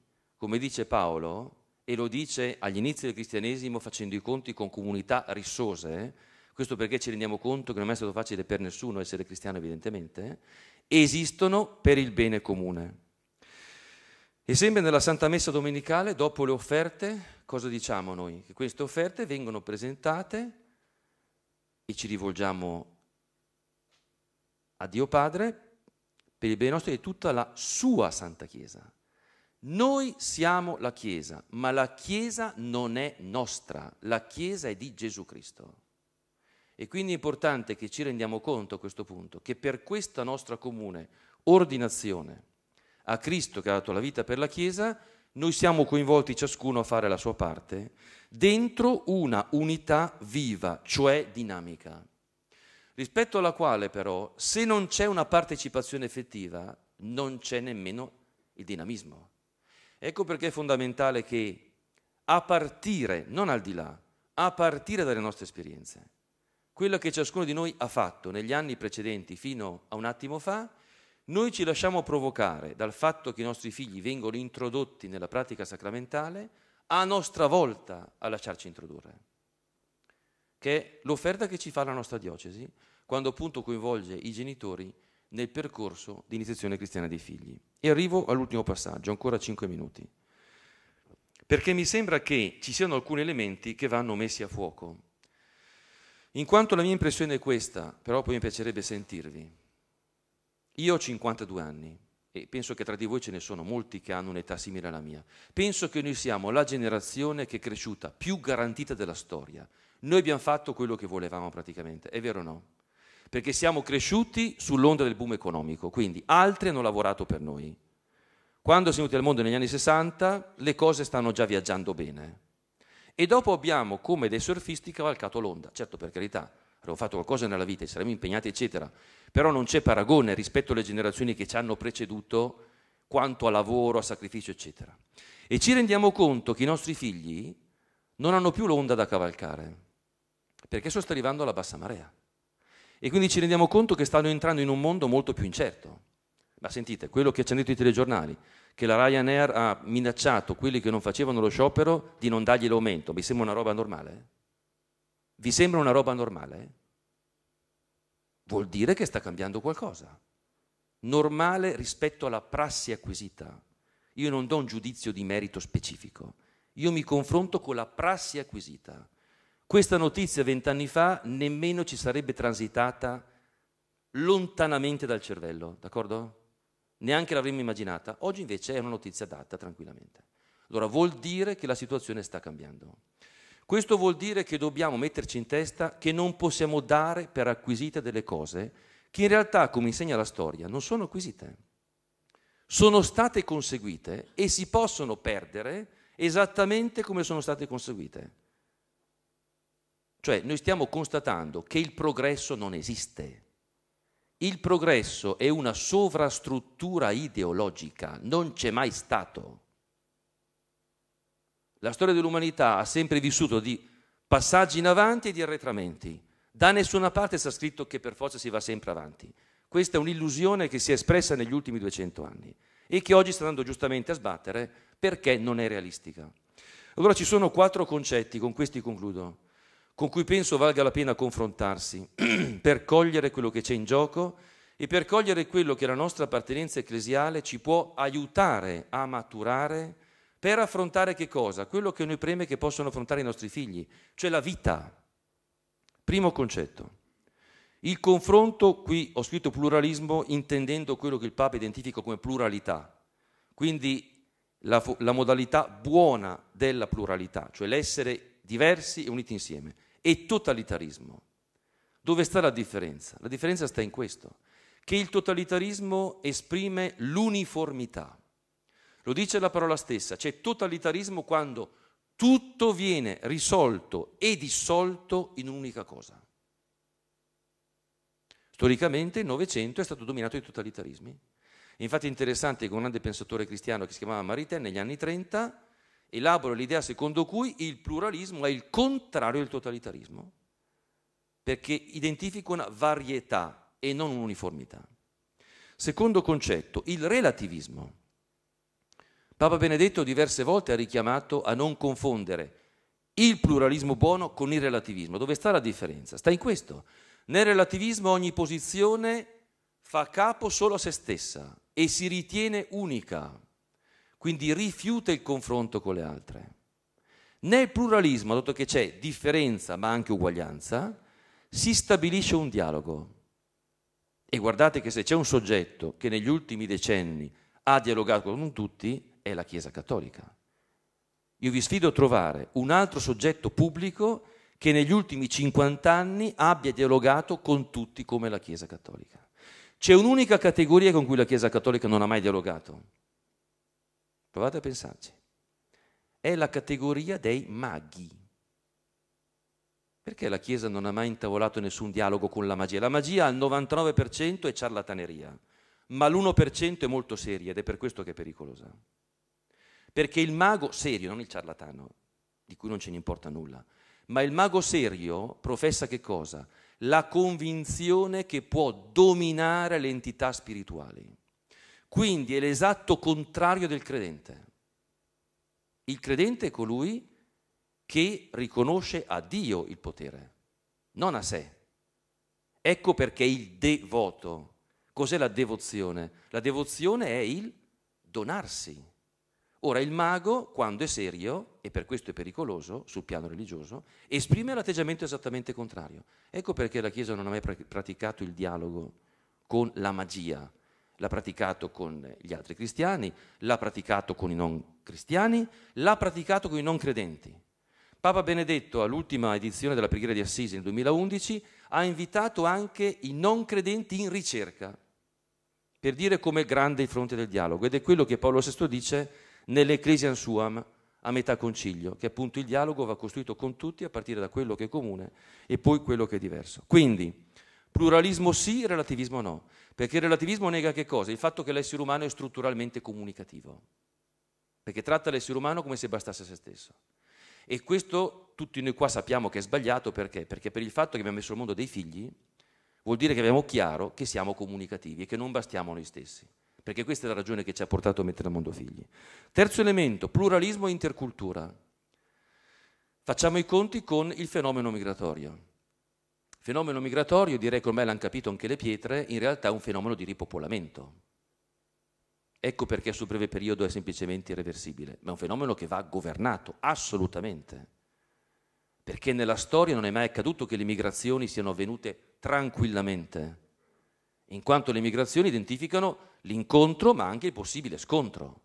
come dice Paolo, e lo dice agli inizi del cristianesimo facendo i conti con comunità rissose, questo perché ci rendiamo conto che non è stato facile per nessuno essere cristiano evidentemente, esistono per il bene comune. E sempre nella Santa Messa domenicale, dopo le offerte, cosa diciamo noi? Che queste offerte vengono presentate e ci rivolgiamo a Dio Padre per il bene nostro e tutta la sua Santa Chiesa. Noi siamo la Chiesa, ma la Chiesa non è nostra, la Chiesa è di Gesù Cristo. E quindi è importante che ci rendiamo conto a questo punto che per questa nostra comune ordinazione a Cristo che ha dato la vita per la Chiesa, noi siamo coinvolti ciascuno a fare la sua parte dentro una unità viva, cioè dinamica rispetto alla quale però se non c'è una partecipazione effettiva non c'è nemmeno il dinamismo. Ecco perché è fondamentale che a partire, non al di là, a partire dalle nostre esperienze, quello che ciascuno di noi ha fatto negli anni precedenti fino a un attimo fa, noi ci lasciamo provocare dal fatto che i nostri figli vengono introdotti nella pratica sacramentale, a nostra volta a lasciarci introdurre che è l'offerta che ci fa la nostra diocesi quando appunto coinvolge i genitori nel percorso di iniziazione cristiana dei figli. E arrivo all'ultimo passaggio, ancora cinque minuti, perché mi sembra che ci siano alcuni elementi che vanno messi a fuoco. In quanto la mia impressione è questa, però poi mi piacerebbe sentirvi. Io ho 52 anni e penso che tra di voi ce ne sono molti che hanno un'età simile alla mia. Penso che noi siamo la generazione che è cresciuta più garantita della storia, noi abbiamo fatto quello che volevamo praticamente, è vero o no? Perché siamo cresciuti sull'onda del boom economico, quindi altri hanno lavorato per noi. Quando siamo venuti al mondo negli anni 60 le cose stanno già viaggiando bene. E dopo abbiamo, come dei surfisti, cavalcato l'onda. Certo, per carità, abbiamo fatto qualcosa nella vita, ci saremmo impegnati, eccetera. Però non c'è paragone rispetto alle generazioni che ci hanno preceduto quanto a lavoro, a sacrificio, eccetera. E ci rendiamo conto che i nostri figli non hanno più l'onda da cavalcare perché adesso sta arrivando la bassa marea. E quindi ci rendiamo conto che stanno entrando in un mondo molto più incerto. Ma sentite, quello che ci hanno detto i telegiornali, che la Ryanair ha minacciato quelli che non facevano lo sciopero di non dargli l'aumento, vi sembra una roba normale? Vi sembra una roba normale? Vuol dire che sta cambiando qualcosa. Normale rispetto alla prassi acquisita. Io non do un giudizio di merito specifico, io mi confronto con la prassi acquisita. Questa notizia vent'anni fa nemmeno ci sarebbe transitata lontanamente dal cervello, d'accordo? Neanche l'avremmo immaginata. Oggi invece è una notizia data tranquillamente. Allora vuol dire che la situazione sta cambiando. Questo vuol dire che dobbiamo metterci in testa che non possiamo dare per acquisite delle cose che in realtà, come insegna la storia, non sono acquisite. sono state conseguite e si possono perdere esattamente come sono state conseguite. Cioè noi stiamo constatando che il progresso non esiste. Il progresso è una sovrastruttura ideologica, non c'è mai stato. La storia dell'umanità ha sempre vissuto di passaggi in avanti e di arretramenti. Da nessuna parte sta scritto che per forza si va sempre avanti. Questa è un'illusione che si è espressa negli ultimi 200 anni e che oggi sta andando giustamente a sbattere perché non è realistica. Allora ci sono quattro concetti, con questi concludo, con cui penso valga la pena confrontarsi [CLEARS THROAT] per cogliere quello che c'è in gioco e per cogliere quello che la nostra appartenenza ecclesiale ci può aiutare a maturare per affrontare che cosa? Quello che noi preme che possono affrontare i nostri figli, cioè la vita. Primo concetto. Il confronto, qui ho scritto pluralismo intendendo quello che il Papa identifica come pluralità, quindi la, la modalità buona della pluralità, cioè l'essere diversi e uniti insieme, e totalitarismo. Dove sta la differenza? La differenza sta in questo, che il totalitarismo esprime l'uniformità. Lo dice la parola stessa, c'è totalitarismo quando tutto viene risolto e dissolto in un'unica cosa. Storicamente il Novecento è stato dominato dai totalitarismi. Infatti è interessante che un grande pensatore cristiano che si chiamava Maritain negli anni 30 elabora l'idea secondo cui il pluralismo è il contrario del totalitarismo, perché identifica una varietà e non un'uniformità. Secondo concetto, il relativismo. Papa Benedetto diverse volte ha richiamato a non confondere il pluralismo buono con il relativismo. Dove sta la differenza? Sta in questo. Nel relativismo ogni posizione fa capo solo a se stessa e si ritiene unica, quindi rifiuta il confronto con le altre. Nel pluralismo, dato che c'è differenza ma anche uguaglianza, si stabilisce un dialogo. E guardate che se c'è un soggetto che negli ultimi decenni ha dialogato con tutti, è la Chiesa Cattolica. Io vi sfido a trovare un altro soggetto pubblico che negli ultimi 50 anni abbia dialogato con tutti come la Chiesa Cattolica. C'è un'unica categoria con cui la Chiesa Cattolica non ha mai dialogato. Provate a pensarci. È la categoria dei maghi. Perché la Chiesa non ha mai intavolato nessun dialogo con la magia? La magia al 99% è ciarlataneria, ma l'1% è molto seria ed è per questo che è pericolosa. Perché il mago serio, non il ciarlatano, di cui non ce ne importa nulla, ma il mago serio professa che cosa? La convinzione che può dominare le entità spirituali. Quindi è l'esatto contrario del credente. Il credente è colui che riconosce a Dio il potere, non a sé. Ecco perché il devoto. Cos'è la devozione? La devozione è il donarsi. Ora il mago, quando è serio, e per questo è pericoloso sul piano religioso, esprime l'atteggiamento esattamente contrario. Ecco perché la Chiesa non ha mai praticato il dialogo con la magia, l'ha praticato con gli altri cristiani, l'ha praticato con i non cristiani, l'ha praticato con i non credenti. Papa Benedetto, all'ultima edizione della preghiera di Assisi nel 2011, ha invitato anche i non credenti in ricerca, per dire com'è grande il fronte del dialogo. Ed è quello che Paolo VI dice nell'Ecclesiam Suam a metà concilio, che appunto il dialogo va costruito con tutti a partire da quello che è comune e poi quello che è diverso. Quindi, pluralismo sì, relativismo no, perché il relativismo nega che cosa? Il fatto che l'essere umano è strutturalmente comunicativo, perché tratta l'essere umano come se bastasse a se stesso. E questo tutti noi qua sappiamo che è sbagliato perché? Perché per il fatto che abbiamo messo al mondo dei figli, vuol dire che abbiamo chiaro che siamo comunicativi e che non bastiamo noi stessi perché questa è la ragione che ci ha portato a mettere al mondo figli. Terzo elemento, pluralismo e intercultura. Facciamo i conti con il fenomeno migratorio. Fenomeno migratorio, direi che ormai l'hanno capito anche le pietre, in realtà è un fenomeno di ripopolamento. Ecco perché sul breve periodo è semplicemente irreversibile, ma è un fenomeno che va governato, assolutamente. Perché nella storia non è mai accaduto che le migrazioni siano avvenute tranquillamente in quanto le migrazioni identificano l'incontro ma anche il possibile scontro.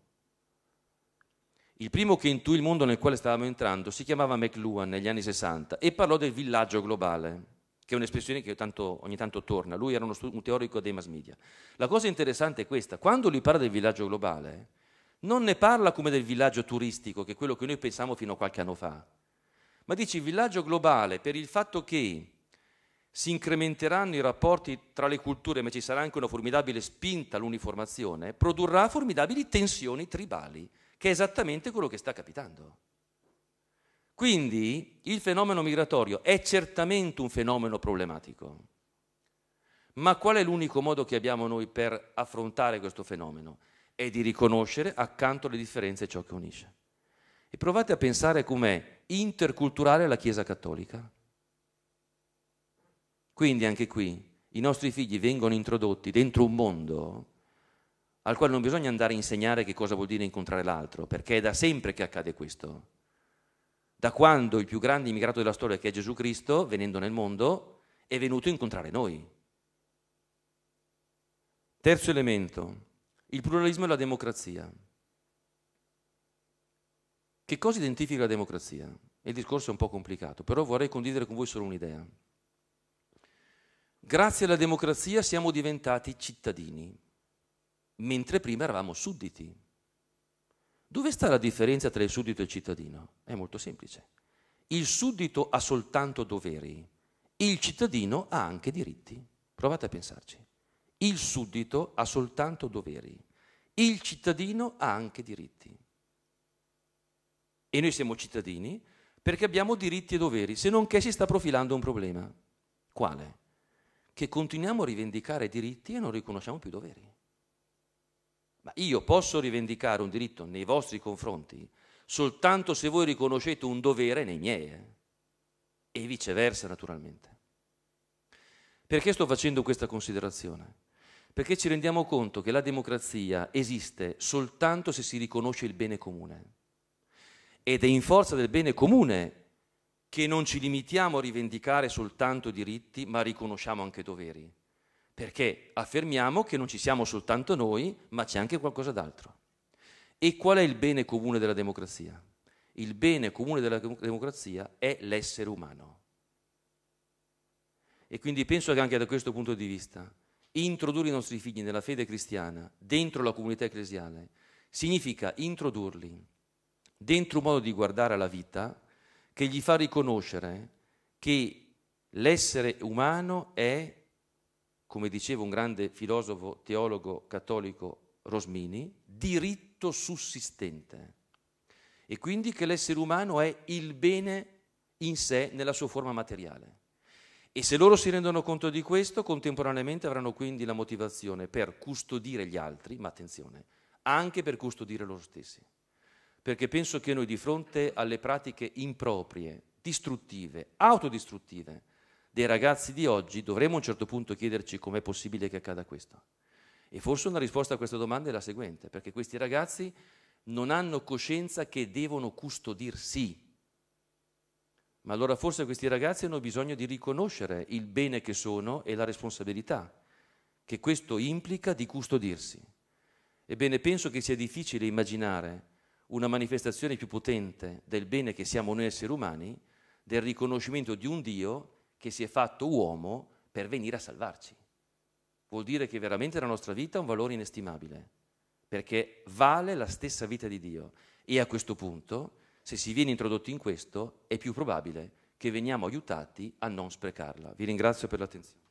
Il primo che intuì il mondo nel quale stavamo entrando si chiamava McLuhan negli anni 60 e parlò del villaggio globale, che è un'espressione che tanto, ogni tanto torna. Lui era uno, un teorico dei mass media. La cosa interessante è questa, quando lui parla del villaggio globale, non ne parla come del villaggio turistico, che è quello che noi pensiamo fino a qualche anno fa, ma dice il villaggio globale per il fatto che si incrementeranno i rapporti tra le culture, ma ci sarà anche una formidabile spinta all'uniformazione, produrrà formidabili tensioni tribali, che è esattamente quello che sta capitando. Quindi il fenomeno migratorio è certamente un fenomeno problematico, ma qual è l'unico modo che abbiamo noi per affrontare questo fenomeno? È di riconoscere accanto alle differenze ciò che unisce. E provate a pensare com'è interculturale la Chiesa Cattolica. Quindi anche qui i nostri figli vengono introdotti dentro un mondo al quale non bisogna andare a insegnare che cosa vuol dire incontrare l'altro, perché è da sempre che accade questo. Da quando il più grande immigrato della storia, che è Gesù Cristo, venendo nel mondo, è venuto a incontrare noi. Terzo elemento, il pluralismo e la democrazia. Che cosa identifica la democrazia? Il discorso è un po' complicato, però vorrei condividere con voi solo un'idea. Grazie alla democrazia siamo diventati cittadini, mentre prima eravamo sudditi. Dove sta la differenza tra il suddito e il cittadino? È molto semplice. Il suddito ha soltanto doveri, il cittadino ha anche diritti. Provate a pensarci. Il suddito ha soltanto doveri, il cittadino ha anche diritti. E noi siamo cittadini perché abbiamo diritti e doveri, se non che si sta profilando un problema. Quale? che continuiamo a rivendicare diritti e non riconosciamo più doveri. Ma io posso rivendicare un diritto nei vostri confronti soltanto se voi riconoscete un dovere nei miei eh? e viceversa naturalmente. Perché sto facendo questa considerazione? Perché ci rendiamo conto che la democrazia esiste soltanto se si riconosce il bene comune. Ed è in forza del bene comune che non ci limitiamo a rivendicare soltanto diritti, ma riconosciamo anche doveri, perché affermiamo che non ci siamo soltanto noi, ma c'è anche qualcosa d'altro. E qual è il bene comune della democrazia? Il bene comune della democrazia è l'essere umano. E quindi penso che anche da questo punto di vista introdurre i nostri figli nella fede cristiana dentro la comunità ecclesiale significa introdurli dentro un modo di guardare alla vita che gli fa riconoscere che l'essere umano è, come diceva un grande filosofo teologo cattolico Rosmini, diritto sussistente. E quindi che l'essere umano è il bene in sé nella sua forma materiale. E se loro si rendono conto di questo, contemporaneamente avranno quindi la motivazione per custodire gli altri, ma attenzione, anche per custodire loro stessi perché penso che noi di fronte alle pratiche improprie, distruttive, autodistruttive dei ragazzi di oggi dovremmo a un certo punto chiederci com'è possibile che accada questo. E forse una risposta a questa domanda è la seguente, perché questi ragazzi non hanno coscienza che devono custodirsi. Ma allora forse questi ragazzi hanno bisogno di riconoscere il bene che sono e la responsabilità che questo implica di custodirsi. Ebbene, penso che sia difficile immaginare una manifestazione più potente del bene che siamo noi esseri umani, del riconoscimento di un Dio che si è fatto uomo per venire a salvarci. Vuol dire che veramente la nostra vita ha un valore inestimabile, perché vale la stessa vita di Dio. E a questo punto, se si viene introdotti in questo, è più probabile che veniamo aiutati a non sprecarla. Vi ringrazio per l'attenzione.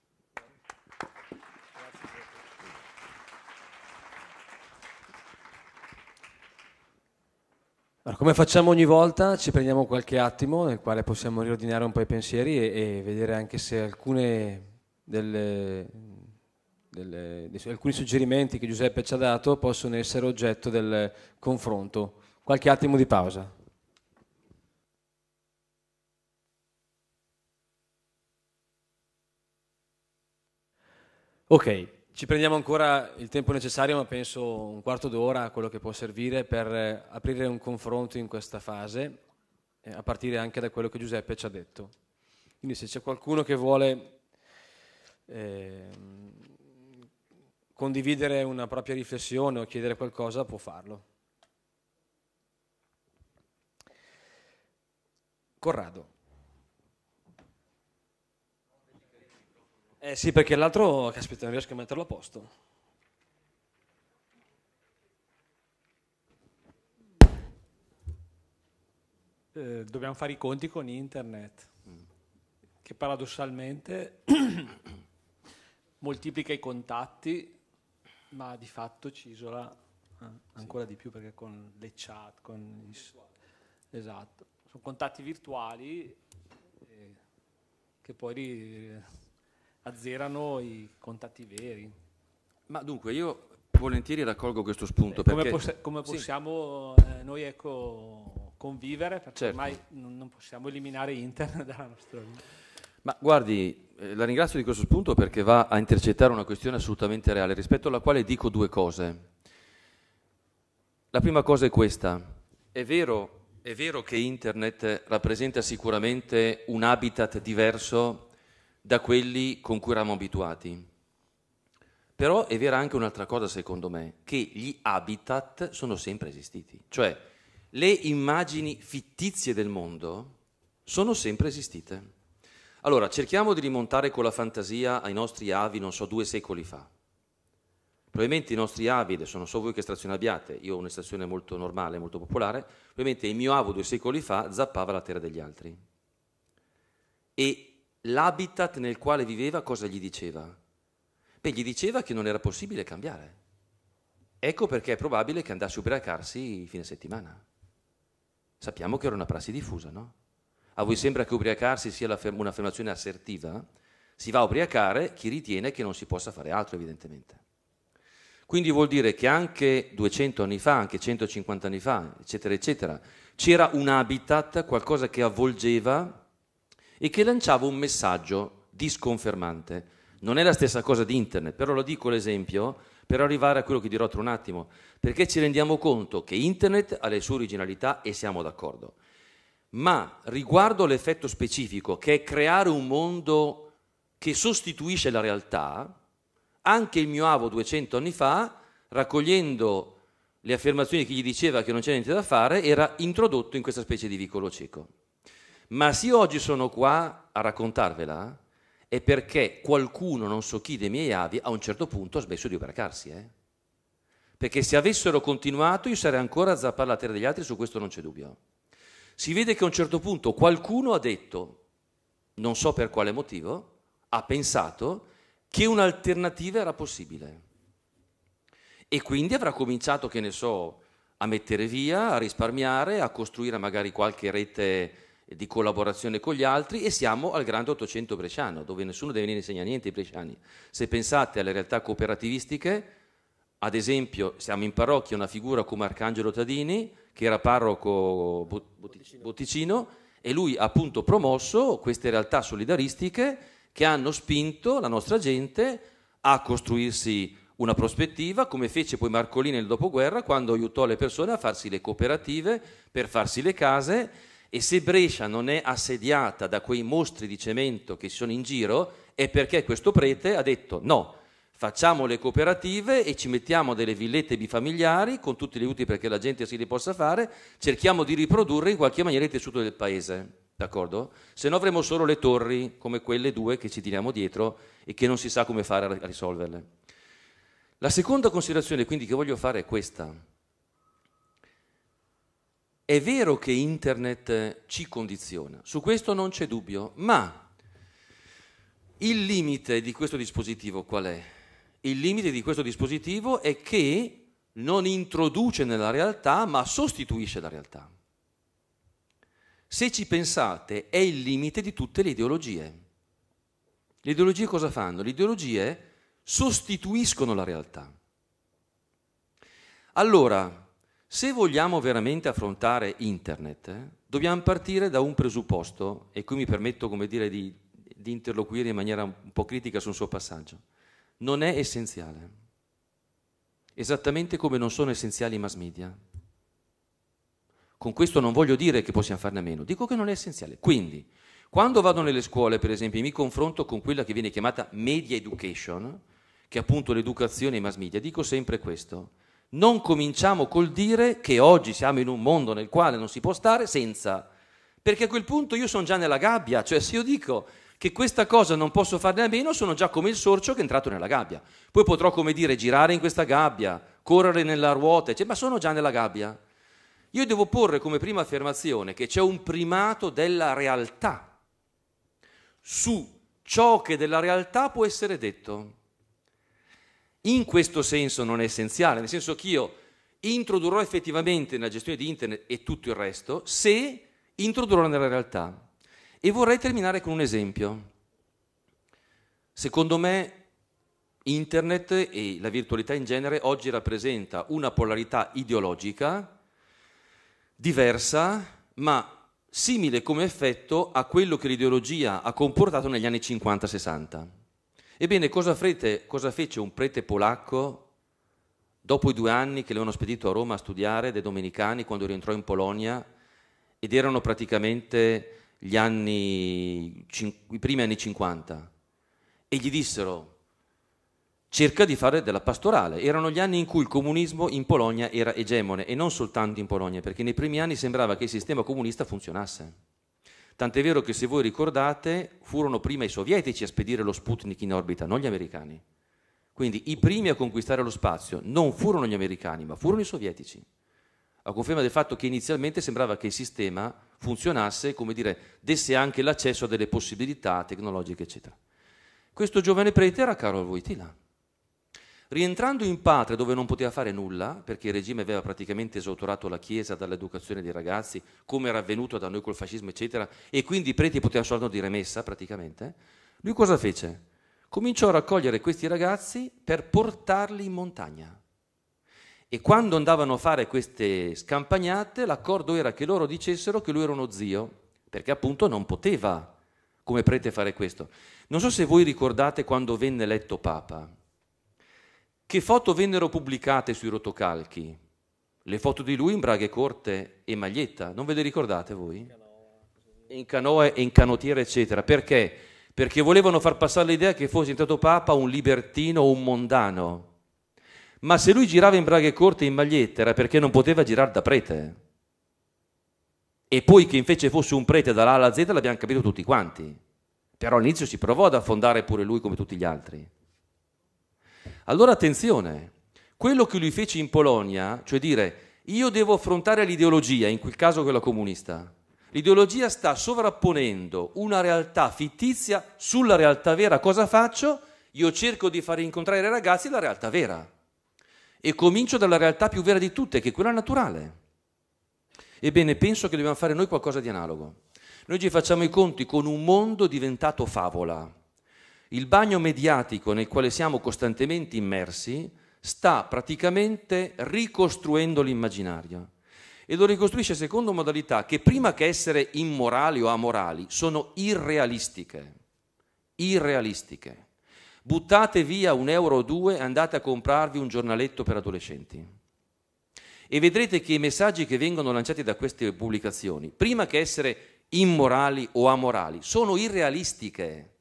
Allora, come facciamo ogni volta, ci prendiamo qualche attimo nel quale possiamo riordinare un po' i pensieri e, e vedere anche se alcune delle, delle, alcuni suggerimenti che Giuseppe ci ha dato possono essere oggetto del confronto. Qualche attimo di pausa. Ok, ci prendiamo ancora il tempo necessario, ma penso un quarto d'ora, quello che può servire per eh, aprire un confronto in questa fase, eh, a partire anche da quello che Giuseppe ci ha detto. Quindi se c'è qualcuno che vuole eh, condividere una propria riflessione o chiedere qualcosa, può farlo. Corrado. Eh sì, perché l'altro, caspita, non riesco a metterlo a posto. Eh, dobbiamo fare i conti con internet, che paradossalmente [CLEARS THROAT] moltiplica i contatti, ma di fatto ci isola eh, ancora sì. di più perché con le chat, con gli... esatto, sono contatti virtuali eh, che poi azzerano i contatti veri. Ma dunque io volentieri raccolgo questo spunto. Eh, come, perché... poss- come possiamo sì. eh, noi ecco, convivere? Perché certo. ormai non, non possiamo eliminare internet [LAUGHS] dalla nostra vita. Ma guardi, eh, la ringrazio di questo spunto perché va a intercettare una questione assolutamente reale, rispetto alla quale dico due cose. La prima cosa è questa. È vero, è vero che internet rappresenta sicuramente un habitat diverso da quelli con cui eravamo abituati. Però è vera anche un'altra cosa, secondo me, che gli habitat sono sempre esistiti. Cioè, le immagini fittizie del mondo sono sempre esistite. Allora, cerchiamo di rimontare con la fantasia ai nostri avi, non so, due secoli fa. Probabilmente i nostri avi, adesso non so voi che estrazione abbiate, io ho un'estrazione molto normale, molto popolare, probabilmente il mio avo due secoli fa zappava la terra degli altri. E l'habitat nel quale viveva cosa gli diceva? Beh, gli diceva che non era possibile cambiare. Ecco perché è probabile che andasse a ubriacarsi fine settimana. Sappiamo che era una prassi diffusa, no? A voi sembra che ubriacarsi sia un'affermazione assertiva? Si va a ubriacare chi ritiene che non si possa fare altro, evidentemente. Quindi vuol dire che anche 200 anni fa, anche 150 anni fa, eccetera, eccetera, c'era un habitat, qualcosa che avvolgeva e che lanciava un messaggio disconfermante. Non è la stessa cosa di internet, però lo dico l'esempio per arrivare a quello che dirò tra un attimo, perché ci rendiamo conto che internet ha le sue originalità e siamo d'accordo. Ma riguardo l'effetto specifico, che è creare un mondo che sostituisce la realtà, anche il mio avo 200 anni fa, raccogliendo le affermazioni che gli diceva che non c'era niente da fare, era introdotto in questa specie di vicolo cieco. Ma se io oggi sono qua a raccontarvela, è perché qualcuno, non so chi dei miei avi, a un certo punto ha smesso di ubriacarsi. Eh? Perché se avessero continuato io sarei ancora a zappare la terra degli altri, su questo non c'è dubbio. Si vede che a un certo punto qualcuno ha detto, non so per quale motivo, ha pensato che un'alternativa era possibile. E quindi avrà cominciato, che ne so, a mettere via, a risparmiare, a costruire magari qualche rete di collaborazione con gli altri e siamo al grande Ottocento bresciano, dove nessuno deve venire a insegnare niente ai bresciani. Se pensate alle realtà cooperativistiche, ad esempio siamo in parrocchia una figura come Arcangelo Tadini, che era parroco Botticino, e lui ha appunto promosso queste realtà solidaristiche che hanno spinto la nostra gente a costruirsi una prospettiva, come fece poi Marcolini nel dopoguerra, quando aiutò le persone a farsi le cooperative per farsi le case e se Brescia non è assediata da quei mostri di cemento che sono in giro, è perché questo prete ha detto no, facciamo le cooperative e ci mettiamo delle villette bifamiliari con tutti gli utili perché la gente si li possa fare, cerchiamo di riprodurre in qualche maniera il tessuto del paese. D'accordo? Se no avremo solo le torri come quelle due che ci tiriamo dietro e che non si sa come fare a risolverle. La seconda considerazione quindi che voglio fare è questa. È vero che internet ci condiziona, su questo non c'è dubbio, ma il limite di questo dispositivo qual è? Il limite di questo dispositivo è che non introduce nella realtà, ma sostituisce la realtà. Se ci pensate, è il limite di tutte le ideologie. Le ideologie cosa fanno? Le ideologie sostituiscono la realtà. Allora, se vogliamo veramente affrontare internet, eh, dobbiamo partire da un presupposto, e qui mi permetto, dire, di, di interloquire in maniera un po' critica sul suo passaggio. Non è essenziale, esattamente come non sono essenziali i mass media. Con questo non voglio dire che possiamo farne a meno, dico che non è essenziale. Quindi, quando vado nelle scuole, per esempio, e mi confronto con quella che viene chiamata media education, che è appunto l'educazione ai mass media, dico sempre questo non cominciamo col dire che oggi siamo in un mondo nel quale non si può stare senza, perché a quel punto io sono già nella gabbia, cioè se io dico che questa cosa non posso farne a meno, sono già come il sorcio che è entrato nella gabbia. Poi potrò, come dire, girare in questa gabbia, correre nella ruota, cioè, ma sono già nella gabbia. Io devo porre come prima affermazione che c'è un primato della realtà su ciò che della realtà può essere detto. In questo senso non è essenziale, nel senso che io introdurrò effettivamente nella gestione di internet e tutto il resto se introdurrò nella realtà. E vorrei terminare con un esempio. Secondo me internet e la virtualità in genere oggi rappresenta una polarità ideologica diversa, ma simile come effetto a quello che l'ideologia ha comportato negli anni 50-60. Ebbene, cosa, frete, cosa fece un prete polacco dopo i due anni che le hanno spedito a Roma a studiare dei domenicani quando rientrò in Polonia ed erano praticamente anni, i primi anni 50 e gli dissero cerca di fare della pastorale. Erano gli anni in cui il comunismo in Polonia era egemone e non soltanto in Polonia, perché nei primi anni sembrava che il sistema comunista funzionasse. Tant'è vero che se voi ricordate furono prima i sovietici a spedire lo Sputnik in orbita, non gli americani. Quindi i primi a conquistare lo spazio non furono gli americani, ma furono i sovietici a conferma del fatto che inizialmente sembrava che il sistema funzionasse, come dire, desse anche l'accesso a delle possibilità tecnologiche, eccetera. Questo giovane prete era Karol Wojtyla. Rientrando in patria dove non poteva fare nulla, perché il regime aveva praticamente esautorato la Chiesa dall'educazione dei ragazzi, come era avvenuto da noi col fascismo, eccetera, e quindi i preti potevano soltanto dire messa praticamente, lui cosa fece? Cominciò a raccogliere questi ragazzi per portarli in montagna. E quando andavano a fare queste scampagnate, l'accordo era che loro dicessero che lui era uno zio, perché appunto non poteva come prete fare questo. Non so se voi ricordate quando venne eletto Papa, che foto vennero pubblicate sui rotocalchi? Le foto di lui in braghe corte e maglietta, non ve le ricordate voi? In canoa e in canottiera, eccetera. Perché? Perché volevano far passare l'idea che fosse diventato Papa un libertino o un mondano ma se lui girava in braghe corte e in maglietta era perché non poteva girare da prete. E poi che invece fosse un prete dall'A alla Z l'abbiamo capito tutti quanti. Però all'inizio si provò ad affondare pure lui come tutti gli altri. Allora attenzione, quello che lui fece in Polonia, cioè dire io devo affrontare l'ideologia, in quel caso quella comunista, l'ideologia sta sovrapponendo una realtà fittizia sulla realtà vera. Cosa faccio? Io cerco di fare incontrare ai ragazzi la realtà vera e comincio dalla realtà più vera di tutte, che è quella naturale. Ebbene, penso che dobbiamo fare noi qualcosa di analogo. Noi ci facciamo i conti con un mondo diventato favola. Il bagno mediatico nel quale siamo costantemente immersi sta praticamente ricostruendo l'immaginario e lo ricostruisce secondo modalità che prima che essere immorali o amorali sono irrealistiche. Irrealistiche buttate via un euro o due e andate a comprarvi un giornaletto per adolescenti. E vedrete che i messaggi che vengono lanciati da queste pubblicazioni, prima che essere immorali o amorali, sono irrealistiche.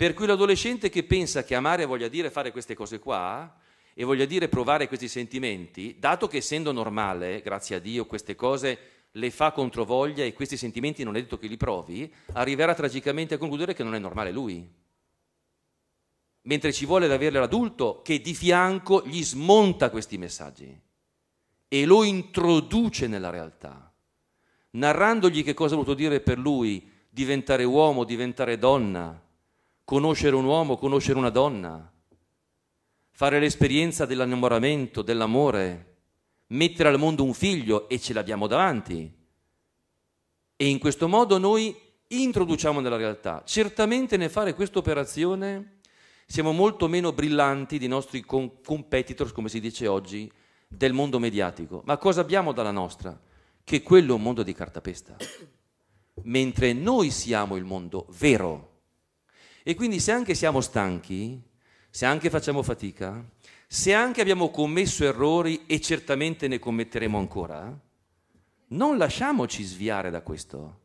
Per cui l'adolescente che pensa che amare voglia dire fare queste cose qua e voglia dire provare questi sentimenti, dato che essendo normale, grazie a Dio, queste cose le fa controvoglia e questi sentimenti non è detto che li provi, arriverà tragicamente a concludere che non è normale lui. Mentre ci vuole avere l'adulto che di fianco gli smonta questi messaggi e lo introduce nella realtà, narrandogli che cosa ha voluto dire per lui diventare uomo, diventare donna, conoscere un uomo, conoscere una donna, fare l'esperienza dell'innamoramento, dell'amore, mettere al mondo un figlio e ce l'abbiamo davanti. E in questo modo noi introduciamo nella realtà. Certamente nel fare questa operazione siamo molto meno brillanti dei nostri competitors, come si dice oggi, del mondo mediatico. Ma cosa abbiamo dalla nostra? Che quello è un mondo di cartapesta. Mentre noi siamo il mondo vero. E quindi se anche siamo stanchi, se anche facciamo fatica, se anche abbiamo commesso errori e certamente ne commetteremo ancora, non lasciamoci sviare da questo,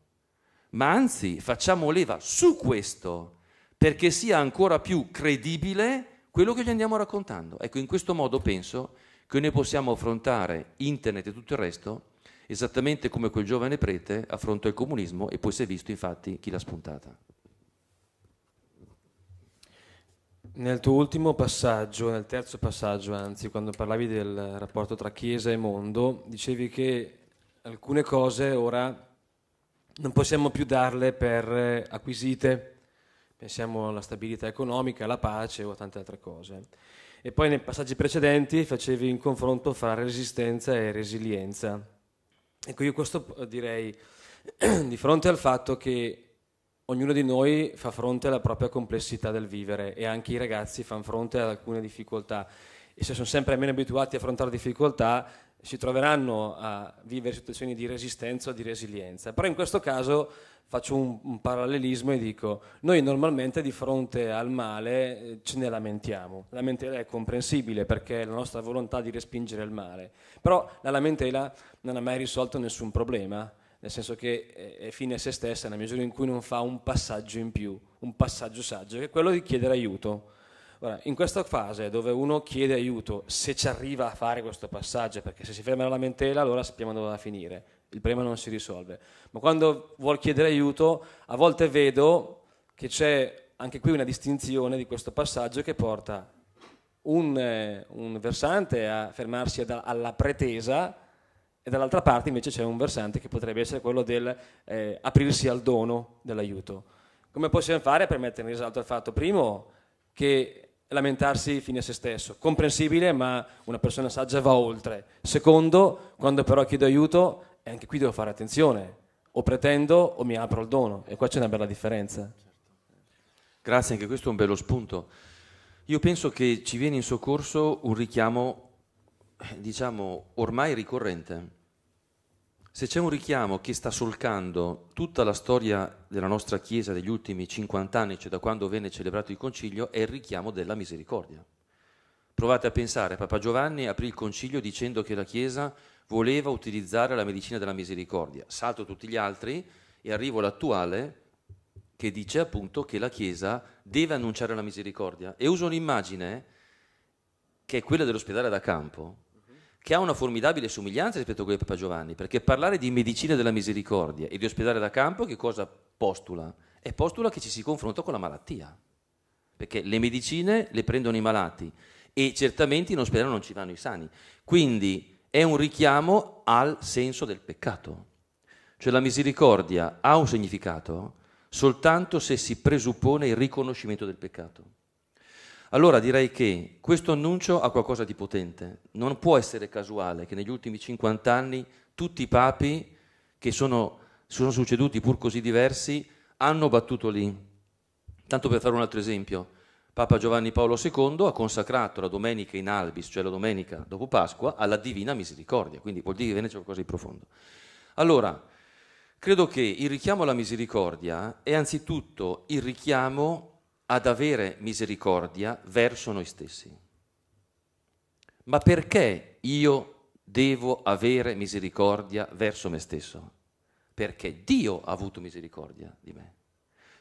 ma anzi facciamo leva su questo perché sia ancora più credibile quello che gli andiamo raccontando. Ecco, in questo modo penso che noi possiamo affrontare internet e tutto il resto esattamente come quel giovane prete affrontò il comunismo e poi si è visto infatti chi l'ha spuntata. Nel tuo ultimo passaggio, nel terzo passaggio anzi, quando parlavi del rapporto tra Chiesa e mondo, dicevi che alcune cose ora non possiamo più darle per acquisite, pensiamo alla stabilità economica, alla pace o a tante altre cose. E poi nei passaggi precedenti facevi un confronto fra resistenza e resilienza. Ecco, io questo direi [CLEARS THROAT] di fronte al fatto che ognuno di noi fa fronte alla propria complessità del vivere e anche i ragazzi fanno fronte ad alcune difficoltà e se sono sempre meno abituati a affrontare difficoltà si troveranno a vivere situazioni di resistenza o di resilienza. Però in questo caso faccio un, un, parallelismo e dico, noi normalmente di fronte al male eh, ce ne lamentiamo. La lamentela è comprensibile perché è la nostra volontà di respingere il male, però la lamentela non ha mai risolto nessun problema nel senso che è fine a se stessa nella misura in cui non fa un passaggio in più, un passaggio saggio, che è quello di chiedere aiuto. Ora, in questa fase dove uno chiede aiuto, se ci arriva a fare questo passaggio, perché se si ferma la lamentela allora sappiamo dove va a finire, il problema non si risolve. Ma quando vuol chiedere aiuto, a volte vedo che c'è anche qui una distinzione di questo passaggio che porta un, eh, un versante a fermarsi alla pretesa, e dall'altra parte invece c'è un versante che potrebbe essere quello del eh, aprirsi al dono dell'aiuto. Come possiamo fare per mettere in risalto il fatto, primo, che lamentarsi fine a se stesso, comprensibile, ma una persona saggia va oltre. Secondo, quando però chiedo aiuto, e anche qui devo fare attenzione, o pretendo o mi apro al dono, e qua c'è una bella differenza. Grazie, anche questo è un bello spunto. Io penso che ci viene in soccorso un richiamo, eh, diciamo, ormai ricorrente se c'è un richiamo che sta solcando tutta la storia della nostra Chiesa degli ultimi 50 anni, cioè da quando venne celebrato il concilio, è il richiamo della misericordia. Provate a pensare, Papa Giovanni aprì il concilio dicendo che la Chiesa voleva utilizzare la medicina della misericordia. Salto tutti gli altri e arrivo all'attuale che dice appunto che la Chiesa deve annunciare la misericordia. E uso un'immagine che è quella dell'ospedale da campo, che ha una formidabile somiglianza rispetto a quella di Papa Giovanni, perché parlare di medicina della misericordia e di ospedale da campo che cosa postula? È postula che ci si confronta con la malattia, perché le medicine le prendono i malati e certamente in ospedale non ci vanno i sani. Quindi è un richiamo al senso del peccato. Cioè la misericordia ha un significato soltanto se si presuppone il riconoscimento del peccato. Allora direi che questo annuncio ha qualcosa di potente. Non può essere casuale che negli ultimi 50 anni tutti i papi che sono, sono succeduti pur così diversi hanno battuto lì. Tanto per fare un altro esempio, Papa Giovanni Paolo II ha consacrato la domenica in albis, cioè la domenica dopo Pasqua, alla divina misericordia, quindi vuol dire che viene qualcosa di profondo. Allora, credo che il richiamo alla misericordia è anzitutto il richiamo ad avere misericordia verso noi stessi. Ma perché io devo avere misericordia verso me stesso? Perché Dio ha avuto misericordia di me.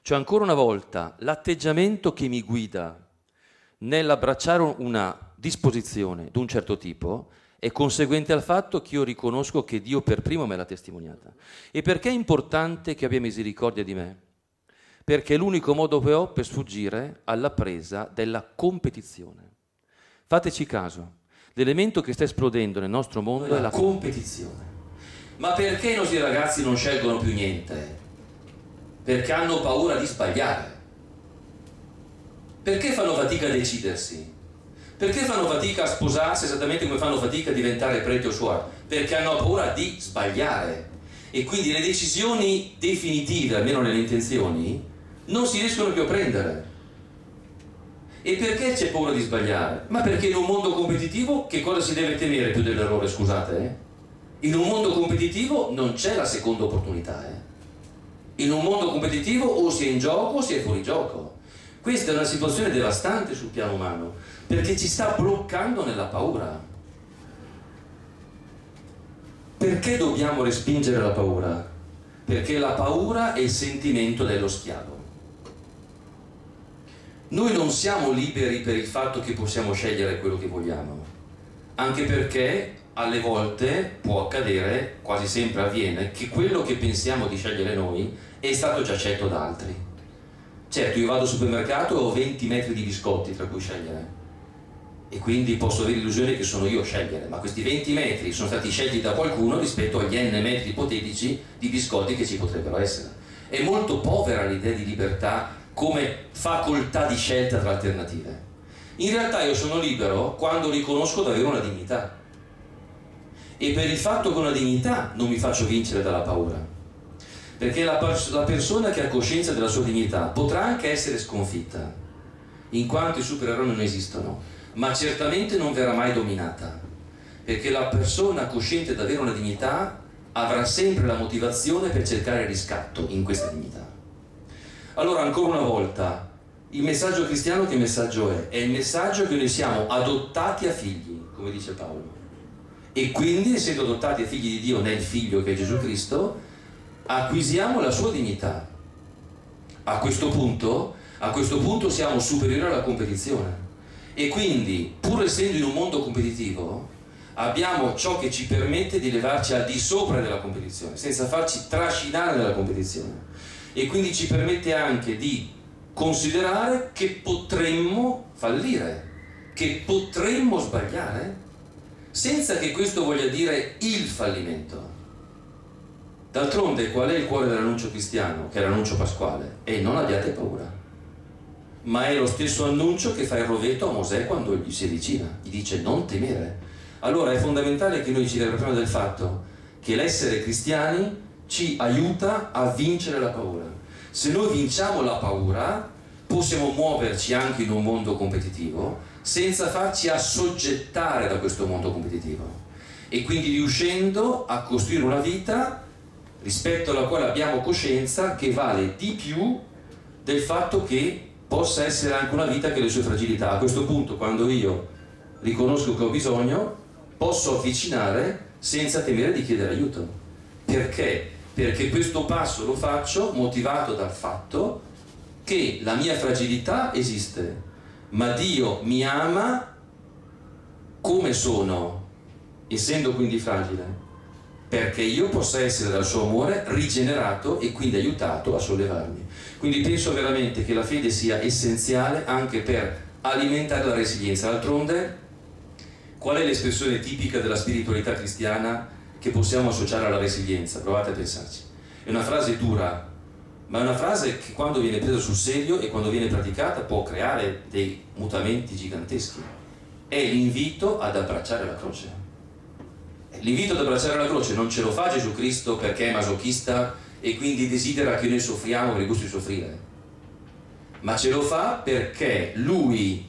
Cioè ancora una volta l'atteggiamento che mi guida nell'abbracciare una disposizione di un certo tipo è conseguente al fatto che io riconosco che Dio per primo me l'ha testimoniata. E perché è importante che abbia misericordia di me? Perché è l'unico modo che ho per sfuggire alla presa della competizione. Fateci caso, l'elemento che sta esplodendo nel nostro mondo è la competizione. Ma perché i nostri ragazzi non scelgono più niente? Perché hanno paura di sbagliare. Perché fanno fatica a decidersi? Perché fanno fatica a sposarsi esattamente come fanno fatica a diventare preti o suor? Perché hanno paura di sbagliare. E quindi le decisioni definitive, almeno nelle intenzioni, non si riescono più a prendere. E perché c'è paura di sbagliare? Ma perché in un mondo competitivo che cosa si deve temere più dell'errore, scusate? Eh? In un mondo competitivo non c'è la seconda opportunità. Eh? In un mondo competitivo o si è in gioco o si è fuori gioco. Questa è una situazione devastante sul piano umano, perché ci sta bloccando nella paura. Perché dobbiamo respingere la paura? Perché la paura è il sentimento dello schiavo. Noi non siamo liberi per il fatto che possiamo scegliere quello che vogliamo. anche perché alle volte può accadere, quasi sempre avviene, che quello che pensiamo di scegliere noi è stato già scelto da altri. Certo, io vado al supermercato e ho 20 metri di biscotti tra cui scegliere e quindi posso avere l'illusione che sono io a scegliere, ma questi 20 metri sono stati scelti da qualcuno rispetto agli n metri ipotetici di biscotti che ci potrebbero essere. È molto povera l'idea di libertà come facoltà di scelta tra alternative. In realtà io sono libero quando riconosco di avere una dignità e per il fatto che una dignità non mi faccio vincere dalla paura. Perché la, la persona che ha coscienza della sua dignità potrà anche essere sconfitta, in quanto i supereroi non esistono, ma certamente non verrà mai dominata, perché la persona cosciente di avere una dignità avrà sempre la motivazione per cercare riscatto in questa dignità. Allora, ancora una volta, il messaggio cristiano che messaggio è? È il messaggio che noi siamo adottati a figli, come dice Paolo. E quindi, essendo adottati a figli di Dio nel figlio che è Gesù Cristo, acquisiamo la sua dignità. A questo punto, a questo punto siamo superiori alla competizione. E quindi, pur essendo in un mondo competitivo, abbiamo ciò che ci permette di levarci al di sopra della competizione, senza farci trascinare nella competizione. E quindi ci permette anche di considerare che potremmo fallire, che potremmo sbagliare, senza che questo voglia dire il fallimento. D'altronde qual è il cuore dell'annuncio cristiano, che è l'annuncio pasquale? E non abbiate paura. Ma è lo stesso annuncio che fa il rovetto a Mosè quando gli si avvicina, gli dice non temere. Allora è fondamentale che noi ci ricordiamo del fatto che l'essere cristiani ci aiuta a vincere la paura. Se noi vinciamo la paura, possiamo muoverci anche in un mondo competitivo senza farci assoggettare da questo mondo competitivo e quindi riuscendo a costruire una vita rispetto alla quale abbiamo coscienza che vale di più del fatto che possa essere anche una vita che ha le sue fragilità. A questo punto, quando io riconosco che ho bisogno, posso avvicinare senza temere di chiedere aiuto. Perché? Perché questo passo lo faccio motivato dal fatto che la mia fragilità esiste, ma Dio mi ama come sono, essendo quindi fragile, perché io possa essere dal suo amore rigenerato e quindi aiutato a sollevarmi. Quindi penso veramente che la fede sia essenziale anche per alimentare la resilienza. D'altronde, qual è l'espressione tipica della spiritualità cristiana che possiamo associare alla resilienza? Provate a pensarci. È una frase dura, ma è una frase che quando viene presa sul serio e quando viene praticata può creare dei mutamenti giganteschi. È l'invito ad abbracciare la croce. L'invito ad abbracciare la croce non ce lo fa Gesù Cristo perché è masochista e quindi desidera che noi soffriamo per il gusto di soffrire, ma ce lo fa perché Lui,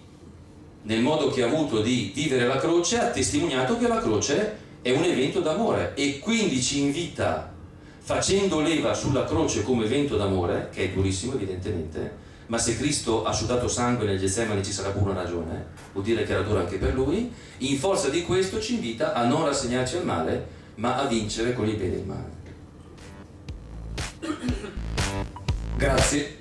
nel modo che ha avuto di vivere la croce, ha testimoniato che la croce è un evento d'amore e quindi ci invita facendo leva sulla croce come evento d'amore, che è durissimo evidentemente, ma se Cristo ha sudato sangue nel Getsemani ci sarà pure una ragione, vuol dire che era dura anche per lui, in forza di questo ci invita a non rassegnarci al male, ma a vincere con il bene il male. [COUGHS] Grazie.